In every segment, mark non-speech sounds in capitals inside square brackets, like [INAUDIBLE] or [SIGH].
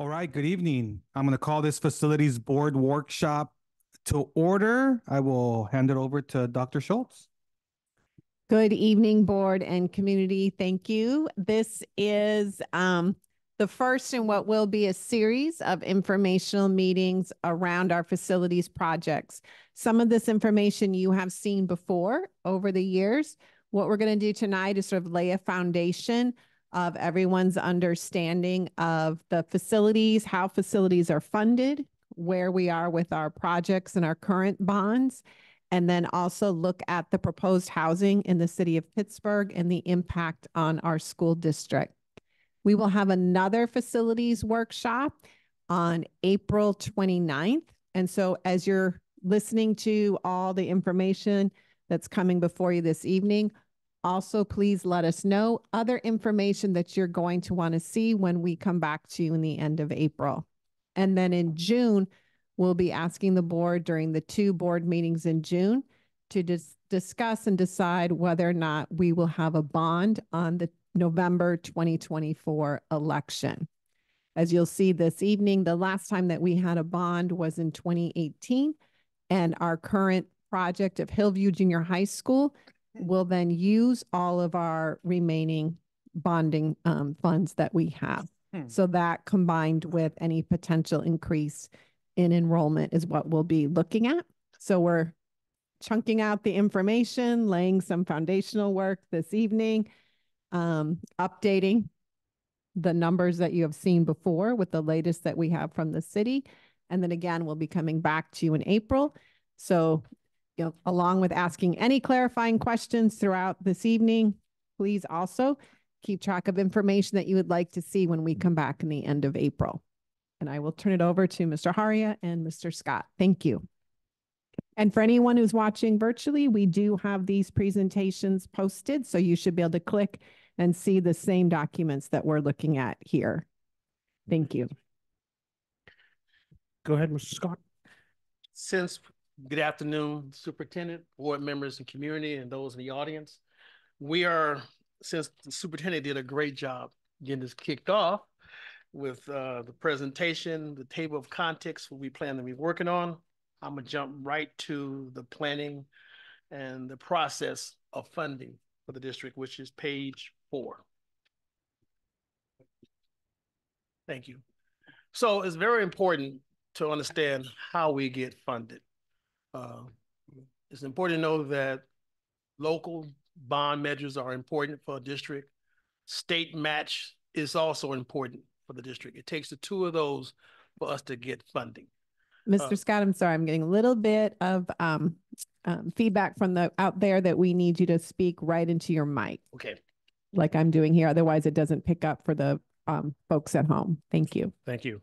All right, good evening. I'm going to call this Facilities Board Workshop to order. I will hand it over to Dr. Schultz. Good evening, board and community. Thank you. This is um, the first in what will be a series of informational meetings around our facilities projects. Some of this information you have seen before over the years. What we're going to do tonight is sort of lay a foundation of everyone's understanding of the facilities, how facilities are funded, where we are with our projects and our current bonds, and then also look at the proposed housing in the city of Pittsburg and the impact on our school district. We will have another facilities workshop on April 29th. And so as you're listening to all the information that's coming before you this evening, also please let us know other information that you're going to want to see when we come back to you in the end of April. And then in June, we'll be asking the board during the two board meetings in June to dis discuss and decide whether or not we will have a bond on the November 2024 election. As you'll see this evening, the last time that we had a bond was in 2018, and our current project of Hillview Junior High School will then use all of our remaining bonding um, funds that we have. Hmm. So that combined with any potential increase in enrollment is what we'll be looking at. So we're chunking out the information, laying some foundational work this evening, um, updating the numbers that you have seen before with the latest that we have from the city. And then again, we'll be coming back to you in April. So you know, along with asking any clarifying questions throughout this evening, please also keep track of information that you would like to see when we come back in the end of April. And I will turn it over to Mr. Haria and Mr. Scott. Thank you. And for anyone who's watching virtually, we do have these presentations posted, so you should be able to click and see the same documents that we're looking at here. Thank you. Go ahead, Mr. Scott. Since good afternoon, superintendent, board members and community and those in the audience. We are, since the superintendent did a great job getting this kicked off with uh, the presentation, the table of context, what we plan to be working on, I'm gonna jump right to the planning and the process of funding for the district, which is page four. Thank you. So it's very important to understand how we get funded. Uh, it's important to know that local bond measures are important for a district. State match is also important for the district. It takes the two of those for us to get funding. Mr. Uh, Scott, I'm sorry, I'm getting a little bit of um, um, feedback from the out there that we need you to speak right into your mic. Okay. Like I'm doing here. Otherwise, it doesn't pick up for the um, folks at home. Thank you. Thank you.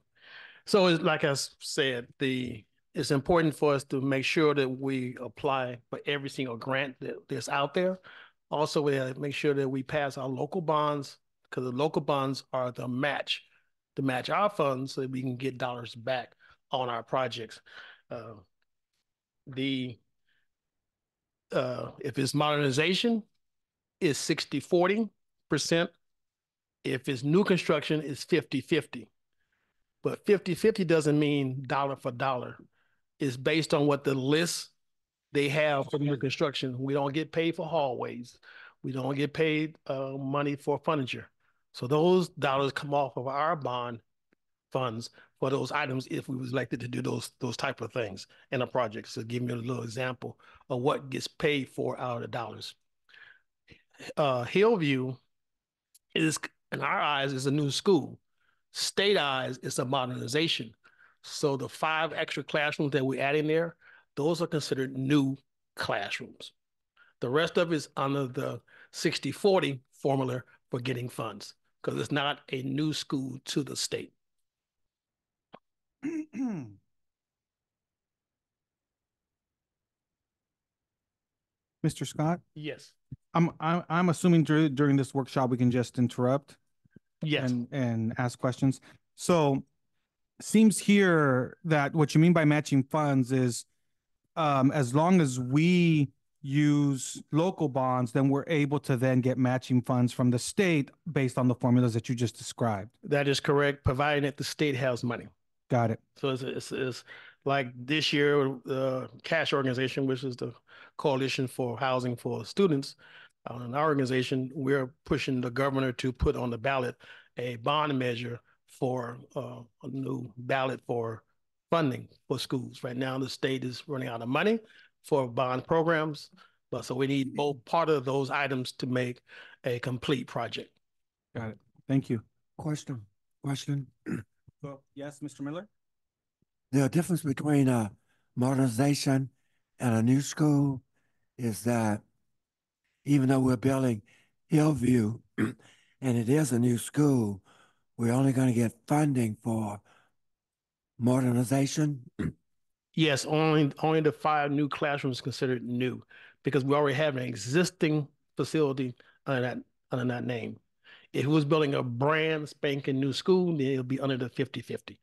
So, like I said, the it's important for us to make sure that we apply for every single grant that, that's out there. Also, we have to make sure that we pass our local bonds because the local bonds are the match to match our funds so that we can get dollars back on our projects. Uh, the uh, if it's modernization, is 60 40 percent. If it's new construction, it's 50 50. But 50 50 doesn't mean dollar for dollar. It's based on what the list they have for new construction. We don't get paid for hallways. We don't get paid uh, money for furniture. So those dollars come off of our bond funds for those items if we was elected to do those those type of things in a project. So give me a little example of what gets paid for out of the dollars. Uh, Hillview is, in our eyes, is a new school. State eyes is a modernization. So the five extra classrooms that we add in there, those are considered new classrooms. The rest of it is under the 60-40 formula for getting funds because it's not a new school to the state. [CLEARS THROAT] Mr. Scott, Yes. I'm I'm, I'm assuming dur- during this workshop we can just interrupt Yes. and and ask questions. So seems here that what you mean by matching funds is um as long as we use local bonds, then we're able to then get matching funds from the state based on the formulas that you just described. That is correct, providing that the state has money. Got it. So it's, it's, it's like this year, the Cash Organization, which is the Coalition for Housing for Students, uh, in our organization, we're pushing the governor to put on the ballot a bond measure for uh, a new ballot for funding for schools. Right now, the state is running out of money for bond programs, but so we need both part of those items to make a complete project. Got it. Thank you. Question, question. [CLEARS THROAT] So, yes, Mr. Miller? The difference between a modernization and a new school is that even though we're building Hillview [CLEARS THROAT] and it is a new school, we're only going to get funding for modernization. Yes, only only the five new classrooms considered new because we already have an existing facility under that under that name. If it was building a brand spanking new school, then it'll be under the 50-50.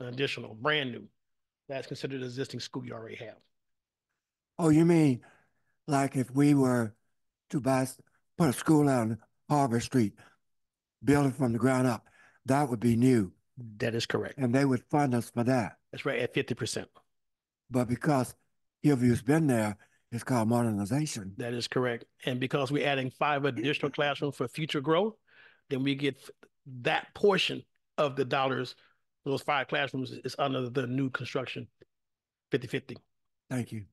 Additional, brand new. That's considered existing school you already have. Oh, you mean like if we were to buy, put a school on Harvard Street, build it from the ground up, that would be new. That is correct. And they would fund us for that. That's right at 50%. But because Hillview's been there, it's called modernization. That is correct. And because we're adding five additional classrooms for future growth, then we get that portion of the dollars, those five classrooms is under the new construction 50-50. Thank you.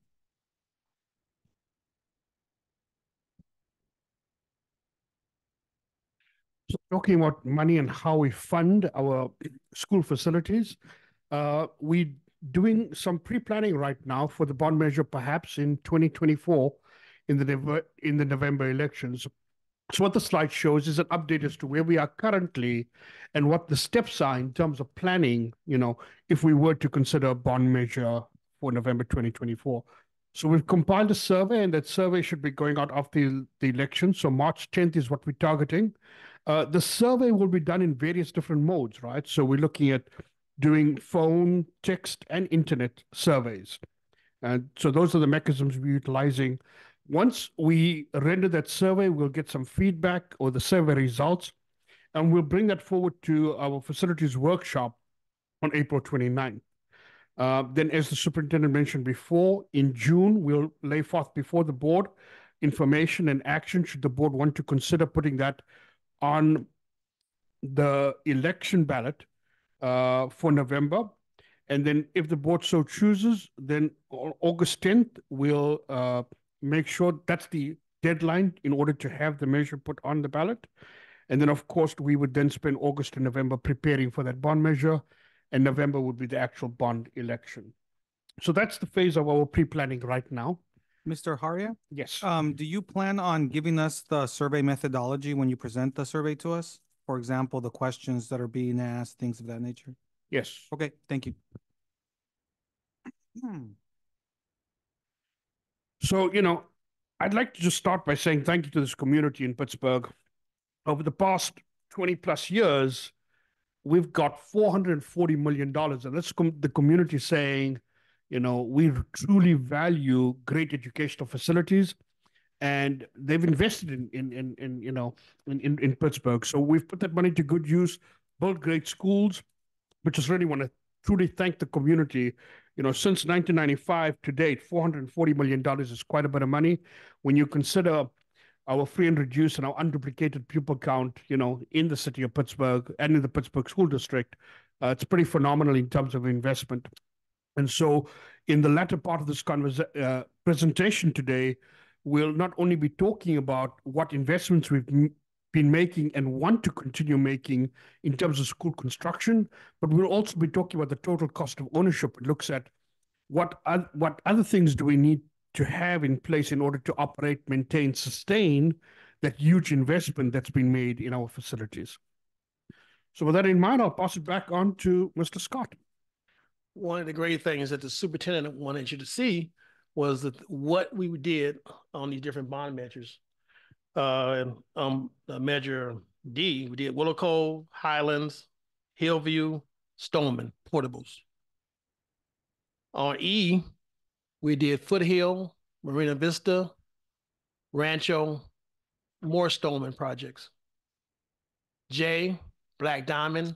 Talking about money and how we fund our school facilities, uh, we doing some pre-planning right now for the bond measure, perhaps in 2024, in the in the November elections. So what the slide shows is an update as to where we are currently and what the steps are in terms of planning. You know, if we were to consider a bond measure for November 2024. So we've compiled a survey, and that survey should be going out after the election. So March 10th is what we're targeting. Uh, the survey will be done in various different modes, right? So we're looking at doing phone, text, and internet surveys. And so those are the mechanisms we're utilizing. Once we render that survey, we'll get some feedback or the survey results, and we'll bring that forward to our facilities workshop on April 29th. Uh, then, as the superintendent mentioned before, in June, we'll lay forth before the board information and action should the board want to consider putting that on the election ballot uh, for November. And then if the board so chooses, then August 10th, we'll uh, make sure that's the deadline in order to have the measure put on the ballot. And then, of course, we would then spend August and November preparing for that bond measure, and November would be the actual bond election. So that's the phase of our pre-planning right now. Mr. Haria, Yes. um, do you plan on giving us the survey methodology when you present the survey to us? For example, the questions that are being asked, things of that nature? Yes. Okay, thank you. Hmm. So, you know, I'd like to just start by saying thank you to this community in Pittsburg. Over the past 20 plus years, we've got $440 million. And that's com- the community saying, you know, we truly value great educational facilities. And they've invested in, in, in, in you know, in, in, in Pittsburg. So we've put that money to good use, built great schools, which is really want to truly thank the community you know, since 1995 to date, 440 million dollars is quite a bit of money. When you consider our free and reduced and our unduplicated pupil count, you know, in the city of Pittsburg and in the Pittsburg School District, uh, it's pretty phenomenal in terms of investment. And so, in the latter part of this conversa- uh, presentation today, we'll not only be talking about what investments we've m- been making and want to continue making in terms of school construction, but we'll also be talking about the total cost of ownership. It looks at what oth- what other things do we need to have in place in order to operate, maintain, sustain that huge investment that's been made in our facilities. So with that in mind, I'll pass it back on to Mr. Scott. One of the great things that the superintendent wanted you to see was that what we did on these different bond measures. Uh, and, um, uh, measure D, we did Willow Cove, Highlands, Hillview, Stoneman, portables. On E, We did Foothill, Marina Vista, Rancho, more Stoneman projects. J, Black Diamond,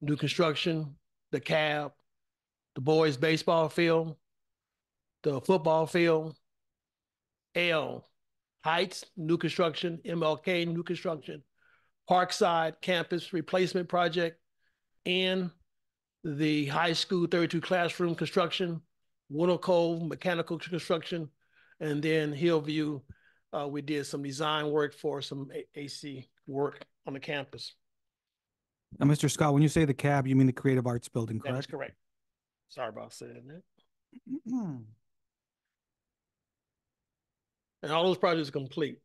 new construction, the cab, the boys baseball field, the football field. L, Heights, new construction, MLK, new construction, Parkside campus replacement project, and the high school 32 classroom construction, Winter Cove mechanical construction, and then Hillview. Uh, we did some design work for some A- AC work on the campus. Now, Mr. Scott, when you say the cab, you mean the Creative Arts Building, correct? That is correct? Correct. Sorry about saying that. [CLEARS THROAT] And all those projects are complete.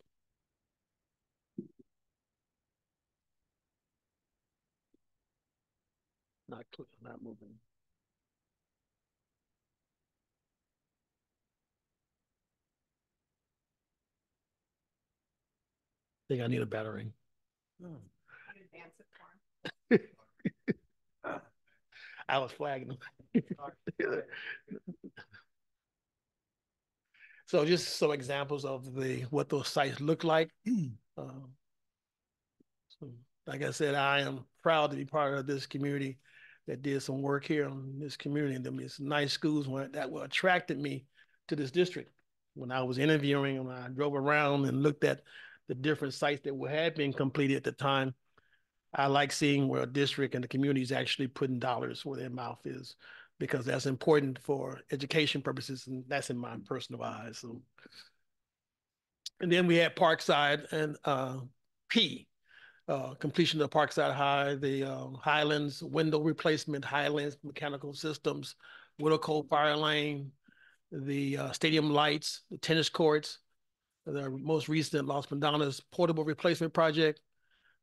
Not, cl- not moving. Think I need a battery. Hmm. [LAUGHS] I was flagging them. [LAUGHS] So just some examples of the, what those sites look like. [CLEARS THROAT] Um, so, Like I said, I am proud to be part of this community that did some work here in this community. And them it's nice schools were- that were attracted me to this district. When I was interviewing, and I drove around and looked at the different sites that were- had been completed at the time, I like seeing where a district and the community is actually putting dollars where their mouth is because that's important for education purposes and that's in my personal eyes. So. And then we had Parkside and uh, P, uh, completion of Parkside High, the uh, Highlands window replacement, Highlands mechanical systems, Willow Cove Fire Lane, the uh, stadium lights, the tennis courts, the most recent Los Medanos portable replacement project.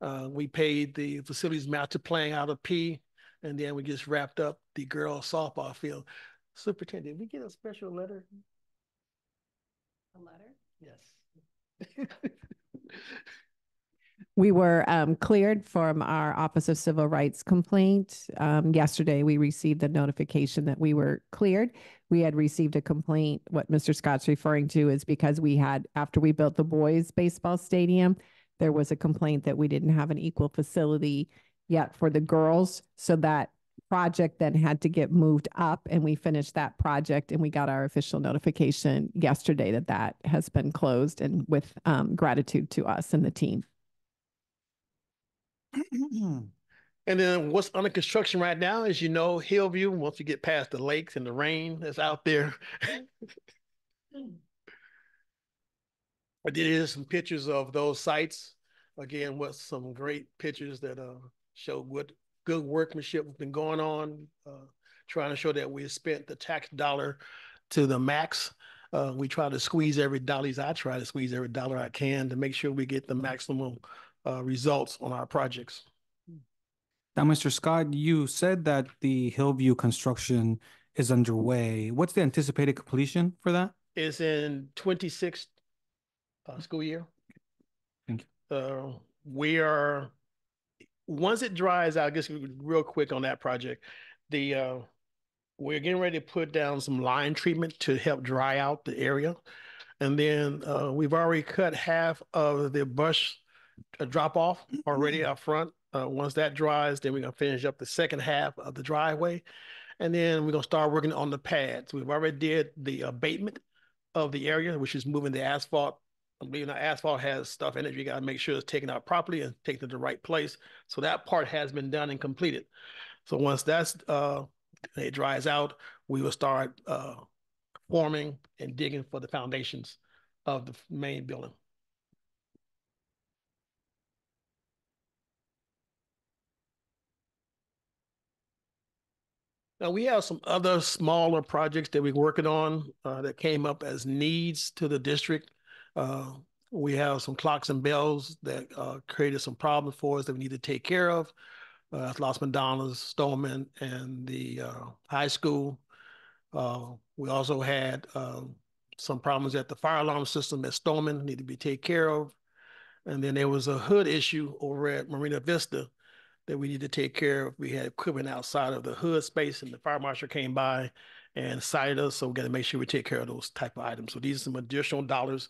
Uh, we paid the facilities master plan out of P, and then we just wrapped up the girls softball field. Superintendent, did we get a special letter? A letter? Yes. [LAUGHS] We were um, cleared from our Office of Civil Rights complaint. Um, yesterday, we received the notification that we were cleared. We had received a complaint. What Mr. Scott's referring to is because we had, after we built the boys' baseball stadium, there was a complaint that we didn't have an equal facility yet for the girls. So that project then had to get moved up and we finished that project and we got our official notification yesterday that that has been closed and with um, gratitude to us and the team. [CLEARS THROAT] And then what's under construction right now, as you know, Hillview, once you get past the lakes and the rain that's out there. [LAUGHS] I did some pictures of those sites. Again, with some great pictures that uh show what good workmanship has been going on, uh, trying to show that we spent the tax dollar to the max. Uh, we try to squeeze every dollar, I try to squeeze every dollar I can to make sure we get the maximum uh, results on our projects. Now, Mr. Scott, you said that the Hillview construction is underway. What's the anticipated completion for that? It's in twenty-six uh, school year. Thank Uh, we are, once it dries out, just real quick on that project, the, uh, we're getting ready to put down some line treatment to help dry out the area. And then, uh, we've already cut half of the brush uh, drop off already up front. Uh, once that dries, then we're gonna finish up the second half of the driveway. And then we're gonna start working on the pads. We've already did the abatement of the area, which is moving the asphalt. I believe the asphalt has stuff in it. You gotta make sure it's taken out properly and taken to the right place. So that part has been done and completed. So once that's, uh, it dries out, we will start, uh, forming and digging for the foundations of the main building. Now, we have some other smaller projects that we're working on uh, that came up as needs to the district. Uh, we have some clocks and bells that uh, created some problems for us that we need to take care of. Uh, Los Medanos, Stoneman, and the uh, high school. Uh, we also had um, some problems at the fire alarm system at Stoneman need to be taken care of. And then there was a hood issue over at Marina Vista that we need to take care of. We had equipment outside of the hood space and the fire marshal came by and cited us, so we gotta make sure we take care of those type of items. So these are some additional dollars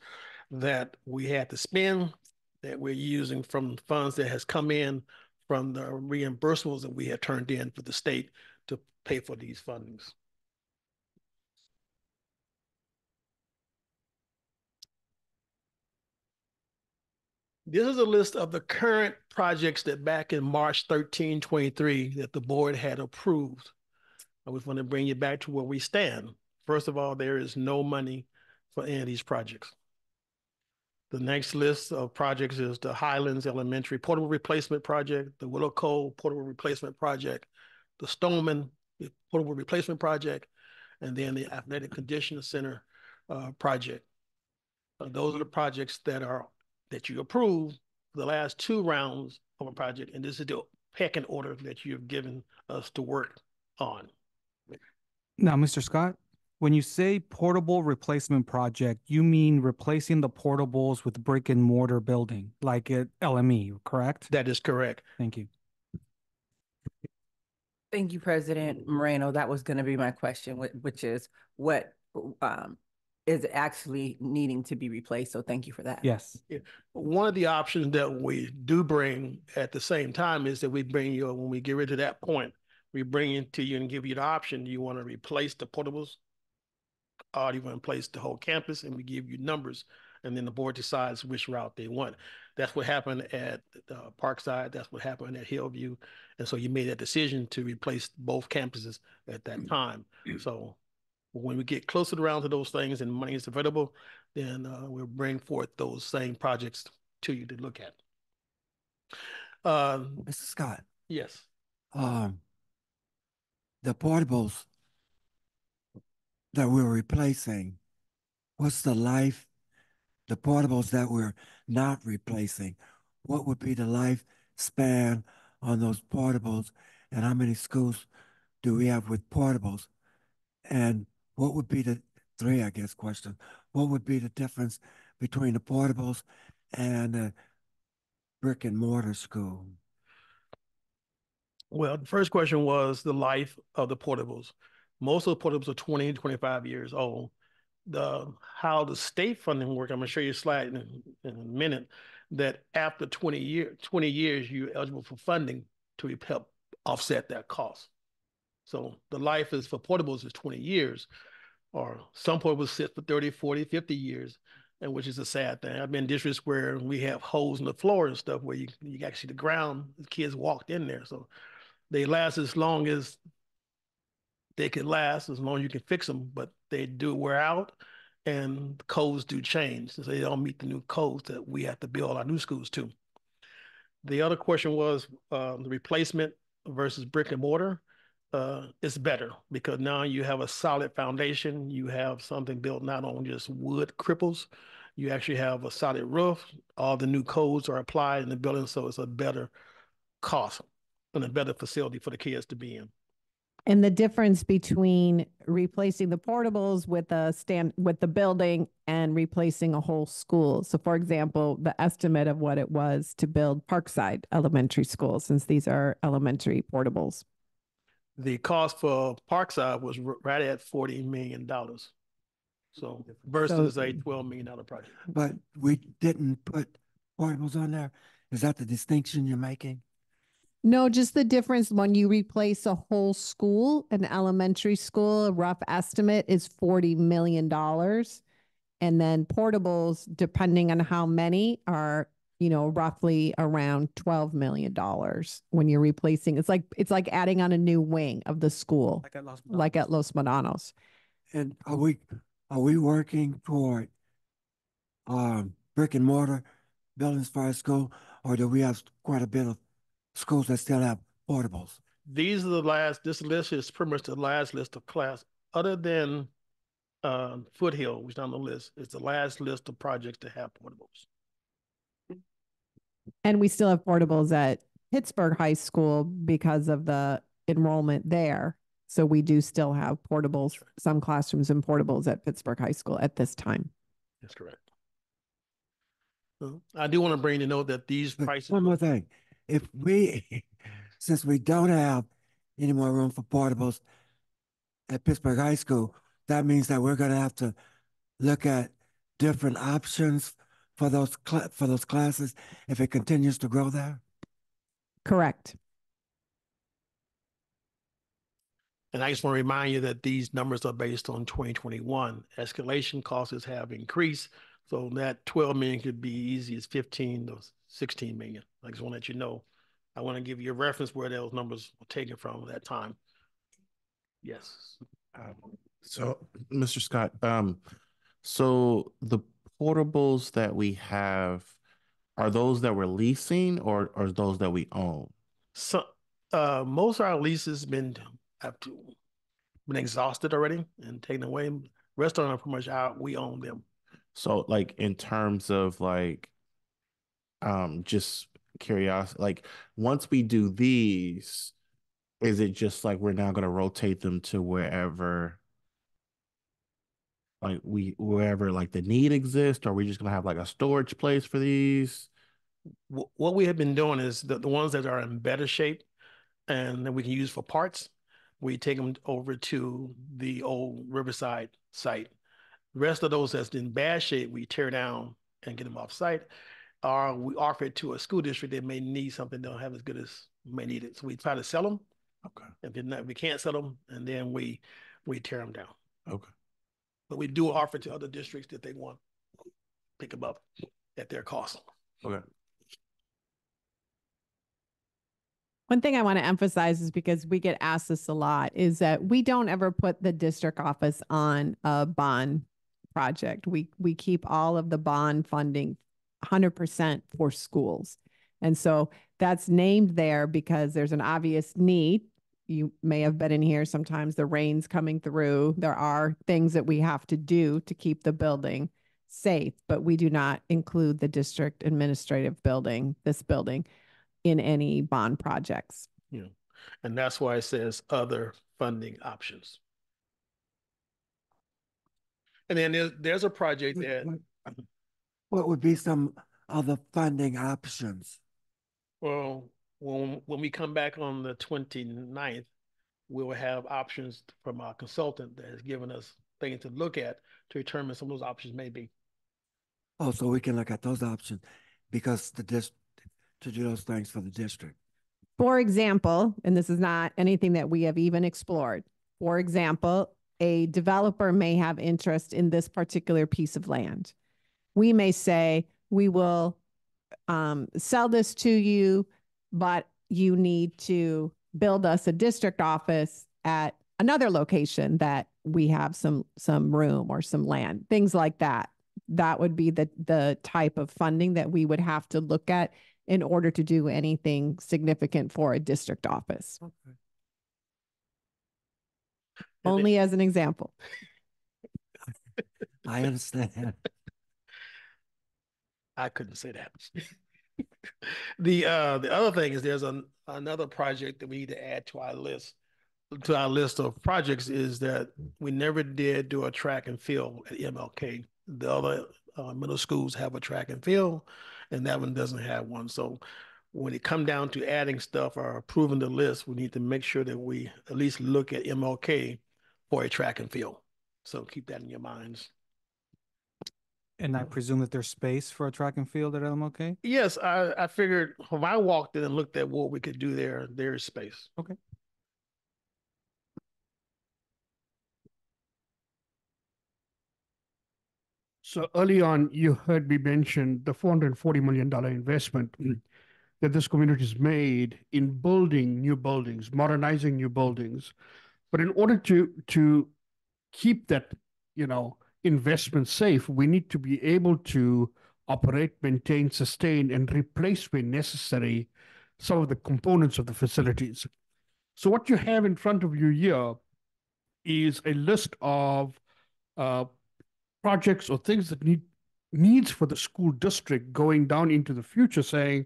that we had to spend that we're using from funds that has come in from the reimbursables that we had turned in for the state to pay for these fundings. This is a list of the current projects that back in March 13, 23 that the board had approved. I was want to bring you back to where we stand. First of all, there is no money for any of these projects. The next list of projects is the Highlands Elementary Portable Replacement Project, the Willow Cove Portable Replacement Project, the Stoneman Portable Replacement Project, and then the Athletic Conditioning Center uh, project. Uh, those are the projects that are that you approved the last two rounds of a project, and this is the pecking order that you have given us to work on. Now, Mr. Scott, when you say portable replacement project, you mean replacing the portables with brick and mortar building, like at LME, correct? That is correct. Thank you. Thank you, President Moreno. That was going to be my question, which is what um is actually needing to be replaced. So thank you for that. Yes. One of the options that we do bring at the same time is that we bring you, when we get rid to that point, we bring it to you and give you the option, do you want to replace the portables? Or do you want replace the whole campus? And we give you numbers and then the board decides which route they want. That's what happened at uh, Parkside. That's what happened at Hillview. And so you made that decision to replace both campuses at that time. So when we get closer around to those things and money is available, then uh, we'll bring forth those same projects to you to look at. Uh, Mr. Scott, yes, um, the portables that we're replacing, what's the life? The portables that we're not replacing, what would be the lifespan on those portables? And how many schools do we have with portables? And what would be the three, I guess, question? What would be the difference between the portables and a brick and mortar school? well, the first question was the life of the portables. Most of the portables are 20 to 25 years old. The how the state funding work, I'm gonna show you a slide in, in a minute, that after 20 year 20 years, you're eligible for funding to help offset that cost. So the life is for portables is 20 years, or some portables sit for 30, 40, 50 years, and which is a sad thing. I've been in districts where we have holes in the floor and stuff where you you actually the ground, the kids walked in there. So they last as long as they can last, as long as you can fix them, but they do wear out and codes do change. So they don't meet the new codes that we have to build our new schools to. The other question was um, the replacement versus brick and mortar. Uh, it's better because now you have a solid foundation. You have something built not on just wood cripples. You actually have a solid roof. All the new codes are applied in the building, so it's a better cost and a better facility for the kids to be in. And the difference between replacing the portables with a stand, with the building and replacing a whole school. So for example, the estimate of what it was to build Parkside Elementary School, since these are elementary portables. The cost for Parkside was right at forty million dollars. So versus a twelve million dollar project. But we didn't put portables on there. Is that the distinction you're making? No, just the difference when you replace a whole school, an elementary school, a rough estimate is forty million dollars. And then portables, depending on how many, are, you know, roughly around twelve million dollars when you're replacing. It's like, it's like adding on a new wing of the school, Like at Los like at Los Medanos. And are we, are we working toward um, brick and mortar buildings for our school? Or do we have quite a bit of schools that still have portables? These are the last, this list is pretty much the last list of class, other than uh, Foothill, which is on the list, is the last list of projects to have portables. And we still have portables at Pittsburg High School because of the enrollment there. So we do still have portables, some classrooms and portables at Pittsburg High School at this time. That's correct. Uh, I do want to bring to note that these prices. One more thing, if we, since we don't have any more room for portables, at Pittsburg High School, that means that we're gonna have to look at different options for those cla- for those classes if it continues to grow there? Correct. And I just want to remind you that these numbers are based on twenty twenty-one. Escalation costs have increased. So that twelve million could be easy as fifteen to sixteen million. I just want to let you know. I want to give you a reference where those numbers were taken from at that time. Yes. Um, So, Mr. Scott, um, so the portables that we have, are those that we're leasing or are those that we own? So, uh, most of our leases been have to been exhausted already and taken away. Rest of them are pretty much out. We own them. So like in terms of like um just curiosity, like once we do these, is it just like we're now gonna rotate them to wherever like we wherever like the need exists, or are we just gonna have like a storage place for these? What we have been doing is the, the ones that are in better shape and that we can use for parts, we take them over to the old Riverside site. The Rest of those that's in bad shape, we tear down and get them off site. Or we offer it to a school district that may need something, they don't have as good as may need it. So we try to sell them. Okay. If they're not, we can't sell them, and then we, we tear them down. Okay. But we do offer to other districts that they want, pick them up at their cost. Okay. One thing I want to emphasize is because we get asked this a lot is that we don't ever put the district office on a bond project. We we keep all of the bond funding 100% for schools. And so that's named there because there's an obvious need. You may have been in here sometimes the rain's coming through. There are things that we have to do to keep the building safe, but we do not include the district administrative building, this building in any bond projects. Yeah. And that's why it says other funding options. And then there's, there's a project that, mm-hmm. What- What would be some other funding options? well, when, when we come back on the 29th, we will have options from our consultant that has given us things to look at to determine some of those options may be. Oh, so we can look at those options because the dis, to do those things for the district. For example, and this is not anything that we have even explored. For example, a developer may have interest in this particular piece of land. We may say, we will um, sell this to you, but you need to build us a district office at another location that we have some some room or some land, things like that. That would be the the type of funding that we would have to look at in order to do anything significant for a district office. And then- Only as an example. [LAUGHS] I understand. I couldn't say that. [LAUGHS] The, uh, the other thing is there's an, another project that we need to add to our list, to our list of projects is that we never did do a track and field at MLK. The other, uh, middle schools have a track and field and that one doesn't have one. So when it come down to adding stuff or approving the list, we need to make sure that we at least look at MLK for a track and field. So keep that in your minds. And I mm-hmm. presume that there's space for a track and field at MLK? Yes, I, I figured when I walked in and looked at what we could do there, there is space. Okay. So early on, you heard me mention the four hundred and forty million dollar investment mm-hmm. that this community has made in building new buildings, modernizing new buildings. But in order to to keep that, you know, investment safe, we need to be able to operate, maintain, sustain, and replace when necessary some of the components of the facilities. So what you have in front of you here is a list of uh, projects or things that need needs for the school district going down into the future saying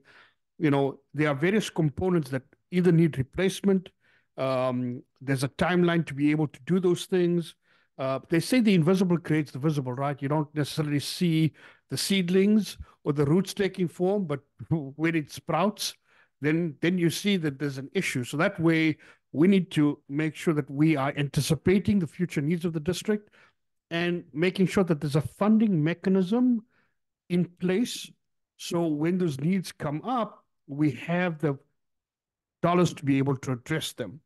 you know there are various components that either need replacement um, there's a timeline to be able to do those things uh, they say the invisible creates the visible right you don't necessarily see the seedlings or the roots taking form but [LAUGHS] when it sprouts then then you see that there's an issue so that way we need to make sure that we are anticipating the future needs of the district and making sure that there's a funding mechanism in place. So when those needs come up, we have the dollars to be able to address them.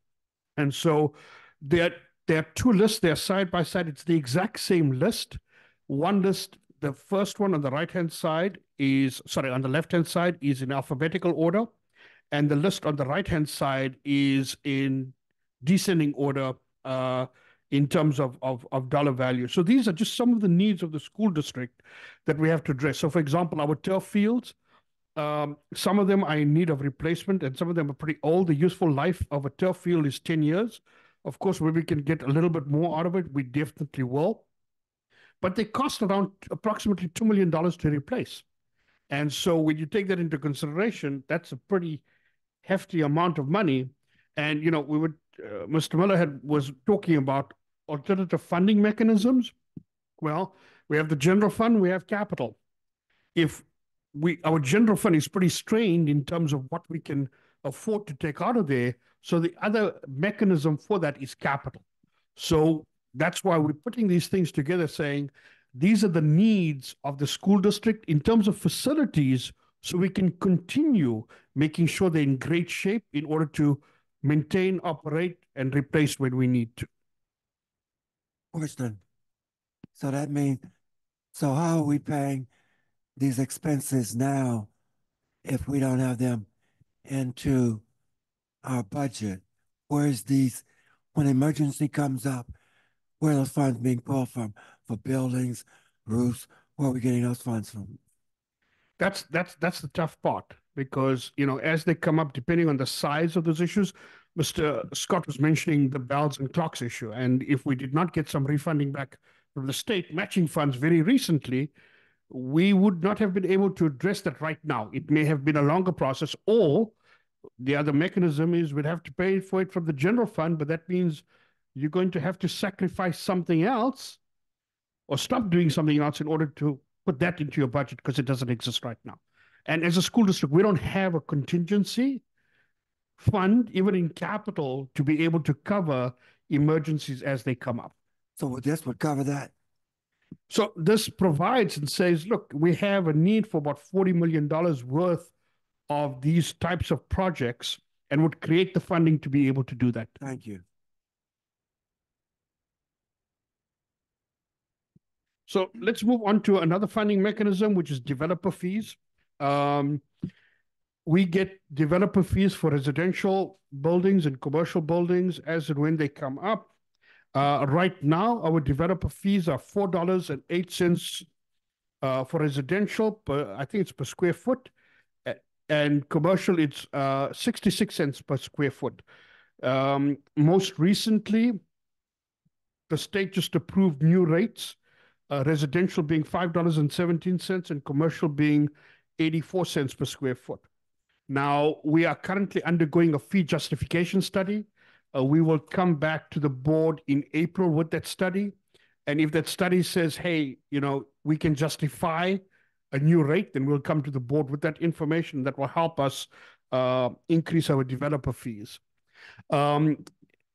And so there, there are two lists, they're side by side. It's the exact same list. One list, the first one on the right-hand side is, sorry, on the left-hand side is in alphabetical order. And the list on the right-hand side is in descending order uh, in terms of, of, of dollar value. So these are just some of the needs of the school district that we have to address. So for example, our turf fields, um, some of them are in need of replacement and some of them are pretty old. The useful life of a turf field is 10 years. Of course, where we can get a little bit more out of it, we definitely will. But they cost around approximately $2 million to replace. And so when you take that into consideration, that's a pretty hefty amount of money. And, you know, we would, uh, Mr. Miller had was talking about alternative funding mechanisms. Well, we have the general fund, we have capital. If we our general fund is pretty strained in terms of what we can afford to take out of there. So the other mechanism for that is capital. So that's why we're putting these things together, saying these are the needs of the school district in terms of facilities, so we can continue making sure they're in great shape in order to maintain, operate, and replace when we need to. Question. So that means, so how are we paying these expenses now if we don't have them into our budget? Where's these, when emergency comes up, where are those funds being pulled from? For buildings, roofs, where are we getting those funds from? That's that's that's the tough part because you know as they come up, depending on the size of those issues, Mr. Scott was mentioning the bells and clocks issue, and if we did not get some refunding back from the state matching funds very recently, we would not have been able to address that right now. It may have been a longer process, or the other mechanism is we'd have to pay for it from the general fund, but that means you're going to have to sacrifice something else or stop doing something else in order to put that into your budget because it doesn't exist right now. And as a school district, we don't have a contingency fund, even in capital, to be able to cover emergencies as they come up. So this would cover that? So this provides and says, look, we have a need for about $40 million worth of these types of projects and would create the funding to be able to do that. Thank you. So let's move on to another funding mechanism, which is developer fees. Um, we get developer fees for residential buildings and commercial buildings as and when they come up. Uh, right now, our developer fees are four dollars and eight cents uh, for residential. Per, I think it's per square foot, and commercial it's uh, sixty six cents per square foot. Um, most recently, the state just approved new rates. Uh, residential being five dollars and commercial being eighty four cents per square foot. Now we are currently undergoing a fee justification study uh, we will come back to the board in April with that study. And if that study says, hey, you know, we can justify a new rate, then we'll come to the board with that information that will help us uh, increase our developer fees. Um,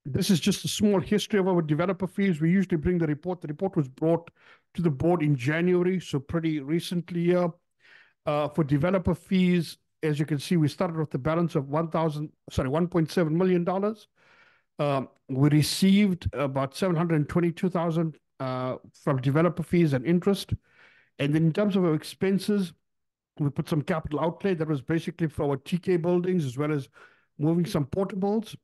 this is just a small history of our developer fees. We usually bring the report. The report was brought to the board in January, so pretty recently here. Uh, for developer fees, as you can see, we started with the balance of 1,000, sorry, $1.7 million. Um, we received about 722,000 uh, from developer fees and interest. And then in terms of our expenses, we put some capital outlay that was basically for our TK buildings as well as moving some portables.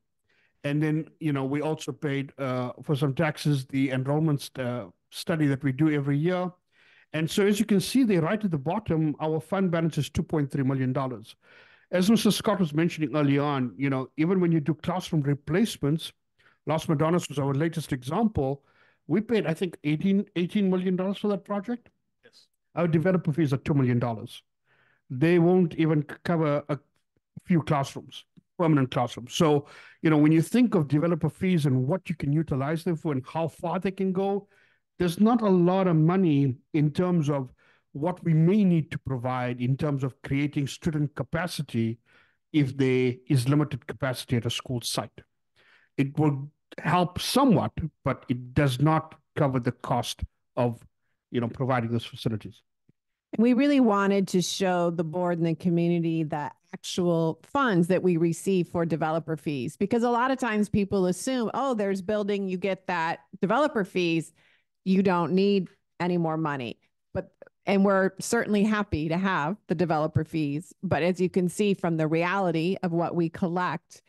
And then, you know, we also paid uh, for some taxes, the enrollment st uh, study that we do every year. And so as you can see there right at the bottom, our fund balance is $2.3 million as Mr. Scott was mentioning early on, you know, even when you do classroom replacements, Los Medanos was our latest example. We paid, I think, 18, $18 million for that project. Our developer fees are $2 million. They won't even cover a few classrooms, permanent classrooms. So, you know, when you think of developer fees and what you can utilize them for and how far they can go, there's not a lot of money in terms of what we may need to provide in terms of creating student capacity if there is limited capacity at a school site. it will help somewhat, but it does not cover the cost of, you know, providing those facilities. We really wanted to show the board and the community the actual funds that we receive for developer fees. Because a lot of times people assume, oh, there's building, you get that developer fees. You don't need any more money. But, and we're certainly happy to have the developer fees. But as you can see from the reality of what we collect,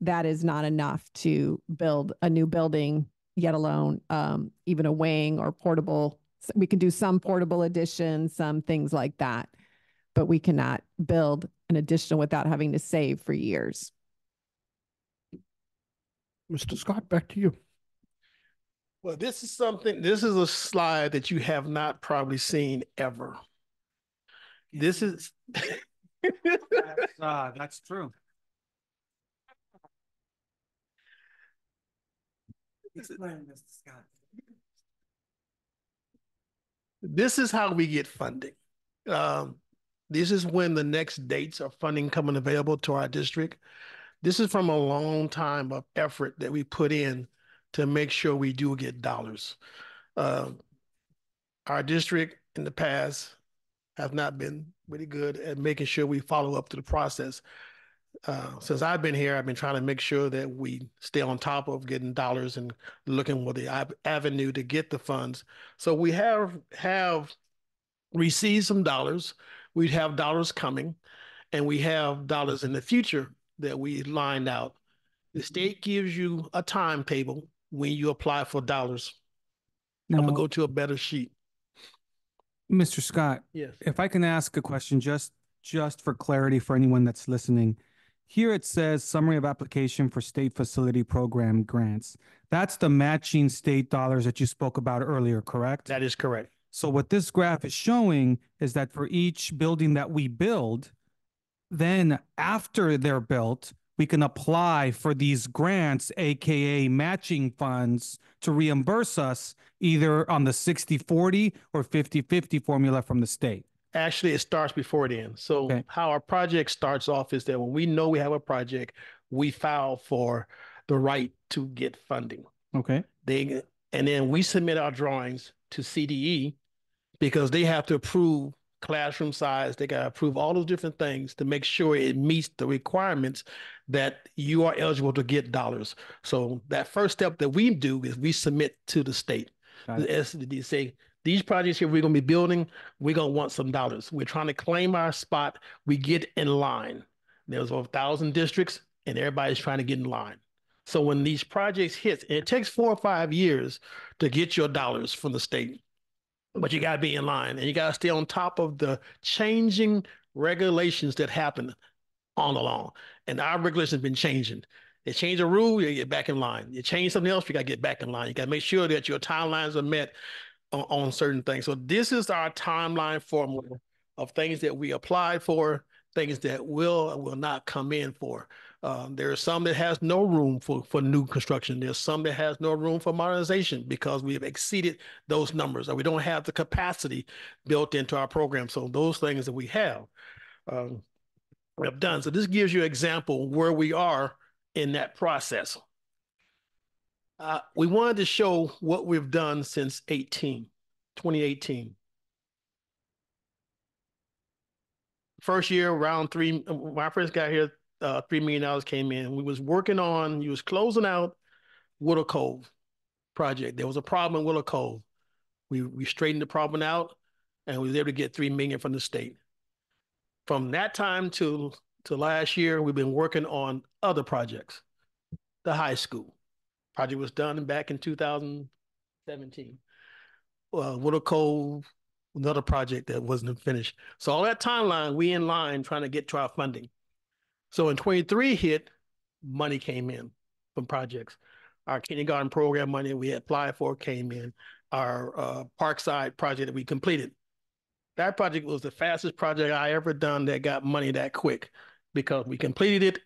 that is not enough to build a new building, yet alone um, even a wing or portable we can do some portable additions, some things like that. But we cannot build an additional without having to save for years. Mr. Scott, back to you. Well, this is something, this is a slide that you have not probably seen ever. This is. That's, uh, that's true. [LAUGHS] Explain, Mr. Scott. This is how we get funding. Um, this is when the next dates of funding coming available to our district. This is from a long time of effort that we put in to make sure we do get dollars. Um, our district in the past have not been really good at making sure we follow up to the process. Uh, since I've been here, I've been trying to make sure that we stay on top of getting dollars and looking for the avenue to get the funds. So we have have received some dollars. We have dollars coming, and we have dollars in the future that we lined out. The state gives you a timetable when you apply for dollars. I'm gonna go to a better sheet. Mr. Scott, Yes. if I can ask a question just just for clarity for anyone that's listening. Here it says summary of application for state facility program grants. That's the matching state dollars that you spoke about earlier, correct? That is correct. So what this graph is showing is that for each building that we build, then after they're built, we can apply for these grants, AKA matching funds to reimburse us either on the 60-40 or 50-50 formula from the state. Actually, it starts before then. So Okay. how our project starts off is that when we know we have a project, we file for the right to get funding. Okay. They and then we submit our drawings to CDE because they have to approve classroom size. They got to approve all those different things to make sure it meets the requirements that you are eligible to get dollars. So that first step that we do is we submit to the state. The SCD say these projects here we're going to be building, we're going to want some dollars. We're trying to claim our spot. We get in line. There's over a thousand districts, and everybody's trying to get in line. So when these projects hit, it takes four or five years to get your dollars from the state, but you got to be in line and you got to stay on top of the changing regulations that happen on the. And our regulations have been changing. They change a rule, you get back in line. You change something else, you got to get back in line. You got to make sure that your timelines are met on, on certain things. So this is our timeline formula of things that we applied for, things that will will not come in for. Um, there are some that has no room for, for new construction. There's some that has no room for modernization because we have exceeded those numbers or we don't have the capacity built into our program. So those things that we have, um, we have done. So this gives you an example where we are in that process. Uh, we wanted to show what we've done since 18, 2018. First year, around three, when I first got here, uh, $3 million came in. We was working on, we was closing out Willow Cove project. There was a problem in Willow Cove. We, we straightened the problem out and we was able to get 3 million from the state. From that time to, to last year, we've been working on other projects. The high school project was done back in 2017. Uh, Willow Cove, another project that wasn't finished. So all that timeline, we in line trying to get to our funding. So in 23 hit, money came in from projects. Our kindergarten program money we applied for came in. Our uh, Parkside project that we completed. That project was the fastest project I ever done that got money that quick because we completed it,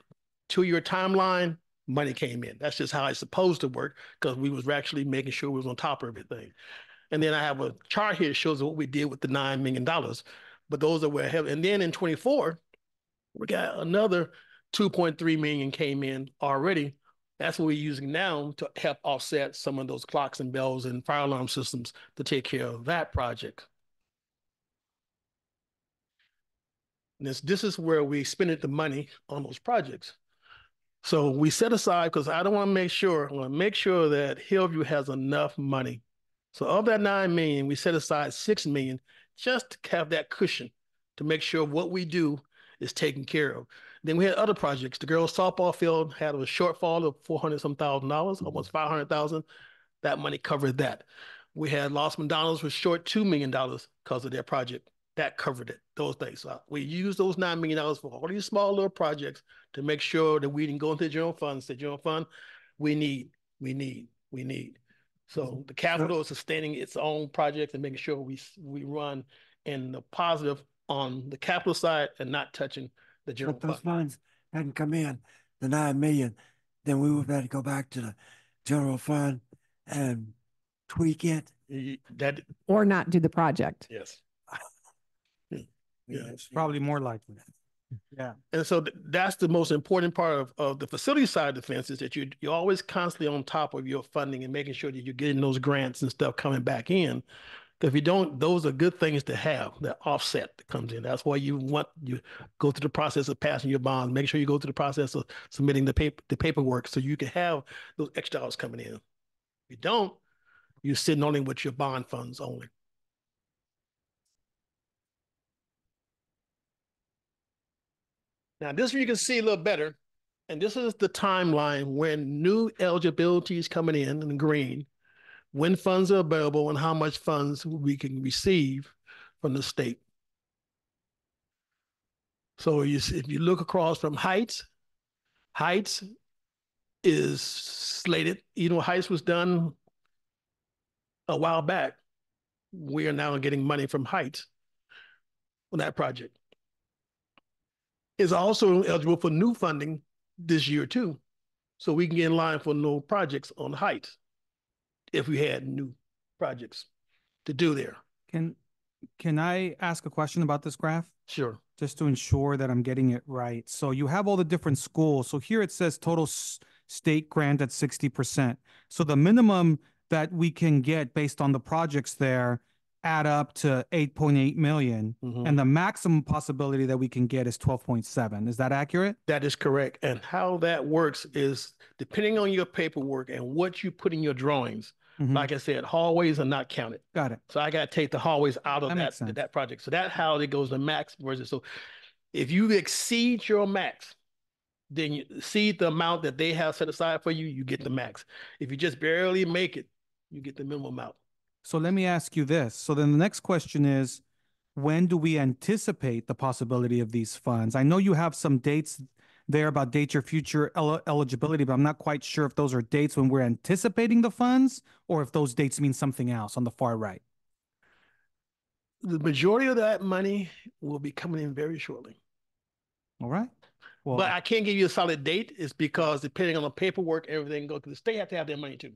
two-year timeline, money came in. That's just how it's supposed to work because we was actually making sure we was on top of everything. And then I have a chart here that shows what we did with the $9 million. But those are where. And then in 24, we got another 2.3 million came in already That's what we're using now to help offset some of those clocks and bells and fire alarm systems to take care of that project. And this, this is where we spending the money on those projects. So we set aside, because I don't want to make sure, I want to make sure that Hillview has enough money. So of that nine million, we set aside six million just to have that cushion to make sure what we do is taken care of. Then we had other projects. The girls softball field had a shortfall of four hundred some thousand dollars, almost five hundred thousand. That money covered that. We had Los Medanos was short two million dollars because of their project. That covered it. Those things. So we used those nine million dollars for all these small little projects to make sure that we didn't go into the general fund. Say general fund, we need, we need, we need. So mm-hmm. the capital is sustaining its own projects and making sure we we run in the positive on the capital side and not touching the general But those fund. funds hadn't come in, the nine million, then we would have had to go back to the general fund and tweak it. That, Or not do the project. yes. Yeah, It's probably more likely. Yeah. And so th- that's the most important part of, of the facility side of the fence is that you, you're always constantly on top of your funding and making sure that you're getting those grants and stuff coming back in. 'Cause if you don't, those are good things to have, that offset that comes in. That's why you want, you go through the process of passing your bonds, make sure you go through the process of submitting the paper, the paperwork so you can have those extra dollars coming in. If you don't, you're sitting only with your bond funds only. Now, this you can see a little better. And this is the timeline when new eligibility is coming in in green, when funds are available and how much funds we can receive from the state. So you, if you look across from Heights, Heights is slated, you know, Heights was done a while back. We are now getting money from Heights on that project is also eligible for new funding this year too. So we can get in line for no projects on Heights if we had new projects to do there. Can, can I ask a question about this graph? Sure. just to ensure that I'm getting it right. So you have all the different schools. So here it says total state grant at sixty percent. So the minimum that we can get based on the projects there add up to eight point eight million, Mhm. and the maximum possibility that we can get is twelve point seven. Is that accurate? That is correct. And how that works is depending on your paperwork and what you put in your drawings. Mhm. Like I said, hallways are not counted. Got it. So I got to take the hallways out of That that, that project. So that's how it goes to max versus, so if you exceed your max, then you see the amount that they have set aside for you, you get the max. If you just barely make it, you get the minimum amount. So let me ask you this. So then the next question is, when do we anticipate the possibility of these funds? I know you have some dates there about date your future el- eligibility, but I'm not quite sure if those are dates when we're anticipating the funds or if those dates mean something else on the far right. The majority of that money will be coming in very shortly. All right. Well, But I can't give you a solid date. It's because depending on the paperwork, everything go, because the state have to have their money too.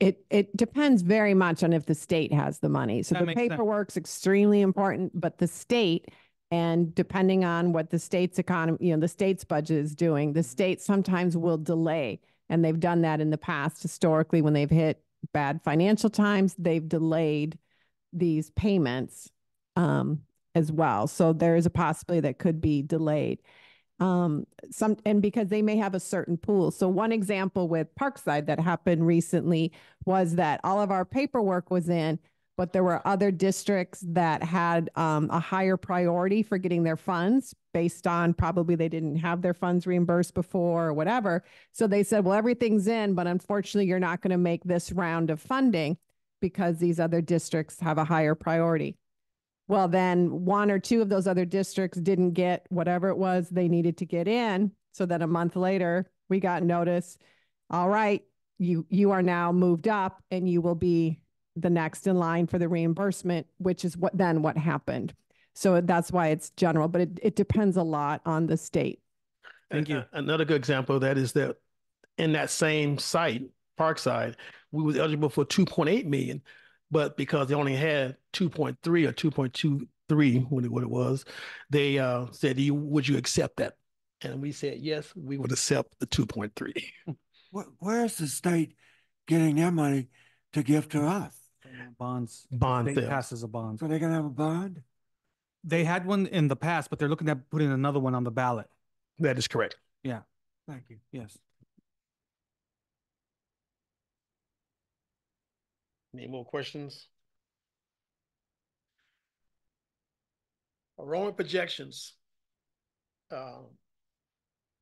It, it depends very much on if the state has the money. So That the makes sense. paperwork's extremely important, but the state, and depending on what the state's economy, you know, the state's budget is doing, the state sometimes will delay. And they've done that in the past historically when they've hit bad financial times, they've delayed these payments um, as well. So there is a possibility that could be delayed. Um, some, and because they may have a certain pool. So one example with Parkside that happened recently was that all of our paperwork was in, but there were other districts that had um, a higher priority for getting their funds based on probably they didn't have their funds reimbursed before or whatever. So they said, well, everything's in, but unfortunately, you're not going to make this round of funding because these other districts have a higher priority. Well, then one or two of those other districts didn't get whatever it was they needed to get in. So then a month later, we got notice, all right, you, you are now moved up and you will be the next in line for the reimbursement, which is what, then what happened. So that's why it's general, but it, it depends a lot on the state. Thank you. Another good example of that is that in that same site, Parkside, we was eligible for two point eight million, but because they only had two point three or two point two three, what it, what it was, they uh, said, "You would you accept that?" And we said, "Yes, we would accept the two point three. [LAUGHS] Where, where's the state getting their money to give to us? Bonds. Bond State sales. passes a bond. So they're gonna have a bond? They had one in the past, but they're looking at putting another one on the ballot. That is correct. Yeah. Thank you. Yes. Any more questions? Enrollment projections. Um,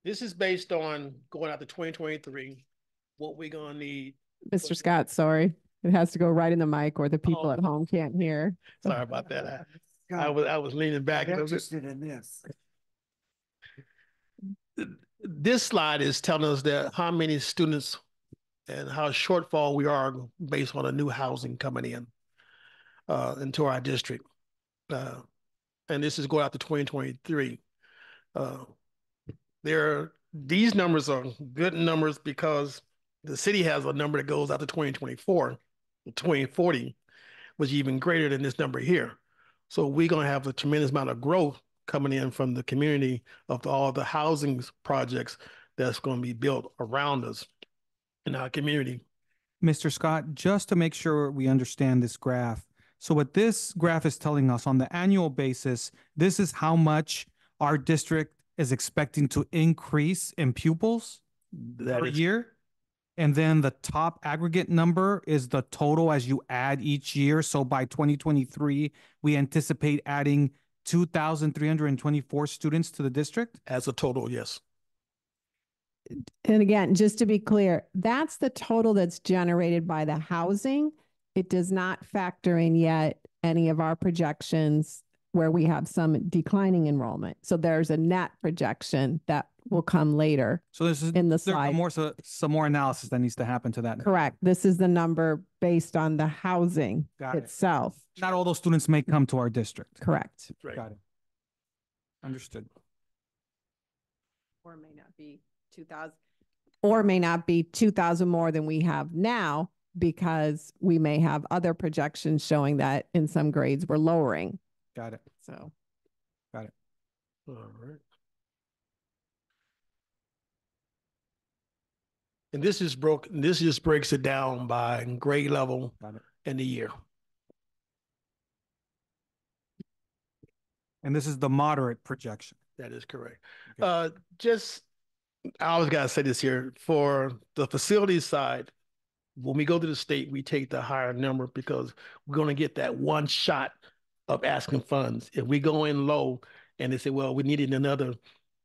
This is based on going out to twenty twenty-three, what we're gonna need. Mr. Scott, sorry. It has to go right in the mic or the people Oh. at home can't hear. Sorry about that. I- I was, I was leaning back. a I'm interested in this. This slide is telling us that how many students and how shortfall we are based on the new housing coming in uh, into our district. Uh, and this is going out to 2023. Uh, there, these numbers are good numbers because the city has a number that goes out to 2024, 2040, which is even greater than this number here. So we're going to have a tremendous amount of growth coming in from the community of all the housing projects that's going to be built around us in our community. Mr. Scott, just to make sure we understand this graph. So what this graph is telling us on the annual basis, this is how much our district is expecting to increase in pupils That per is year. And then the top aggregate number is the total as you add each year. So by 2023, we anticipate adding 2,324 students to the district. as a total, yes. And again, just to be clear, that's the total that's generated by the housing. It does not factor in yet any of our projections where we have some declining enrollment. So there's a net projection that will come later So this is in the there's some slide. more so- some more analysis that needs to happen to that. Correct. This is the number based on the housing Got it. itself. Not all those students may come to our district. Correct. Right. Got it. Understood. Or may not be two thousand. Or may not be two thousand more than we have now because we may have other projections showing that in some grades we're lowering. Got it. So. Got it. All right. And this is broke, this just breaks it down by grade level Got and the year. And this is the moderate projection. That is correct. Okay. Uh, just, I always gotta say this here, for the facility side, when we go to the state, we take the higher number because we're gonna get that one shot of asking funds. If we go in low and they say, well, we needed another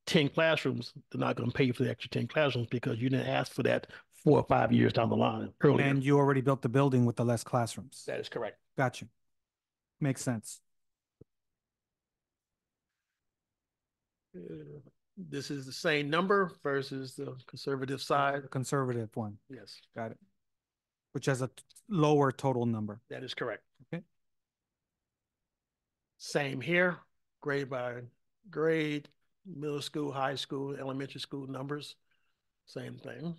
ten classrooms, they're not gonna pay for the extra ten classrooms because you didn't ask for that four or five years down the line earlier. And you already built the building with the less classrooms. That is correct. Gotcha. Makes sense. Uh, This is the same number versus the conservative side. The conservative one. Yes, Got it. Which has a t- lower total number. that is correct. Okay. Same here, grade by grade, middle school, high school, elementary school numbers, same thing.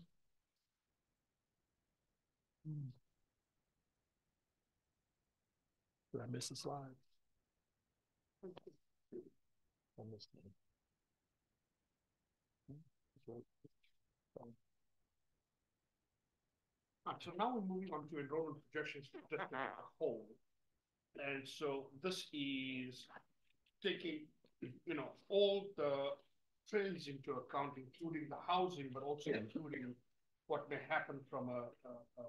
Did I miss a slide? I missed it. So now we're moving on to enrollment projections for the district as a whole. And so this is taking, you know, all the trends into account, including the housing, but also including what may happen from a, a, a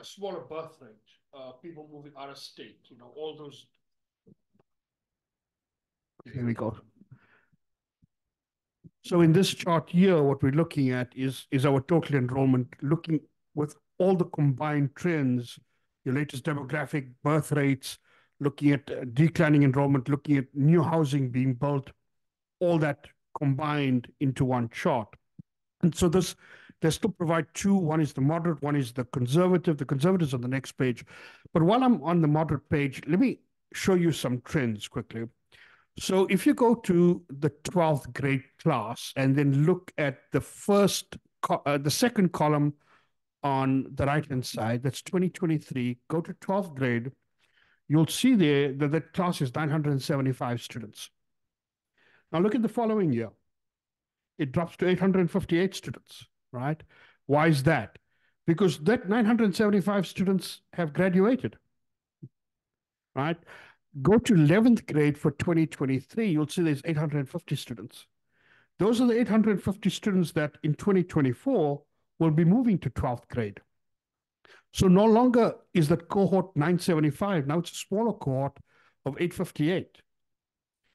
a smaller birth rate, uh, people moving out of state, you know, all those. Here we go. So in this chart here, what we're looking at is, is our total enrollment, looking with all the combined trends, your latest demographic, birth rates, looking at uh, declining enrollment, looking at new housing being built, all that combined into one chart. And so this, they still provide two. One is the moderate, one is the conservative. The conservatives on the next page. But while I'm on the moderate page, let me show you some trends quickly. So if you go to the 12th grade class and then look at the first, uh, the second column on the right-hand side, that's 2023, go to 12th grade, you'll see there that the class is 975 students. Now look at the following year. it drops to 858 students, right? Why is that? Because that 975 students have graduated, right? Go to 11th grade for 2023, you'll see there's 850 students. Those are the 850 students that in 2024 will be moving to 12th grade. So no longer is that cohort 975, now it's a smaller cohort of 858.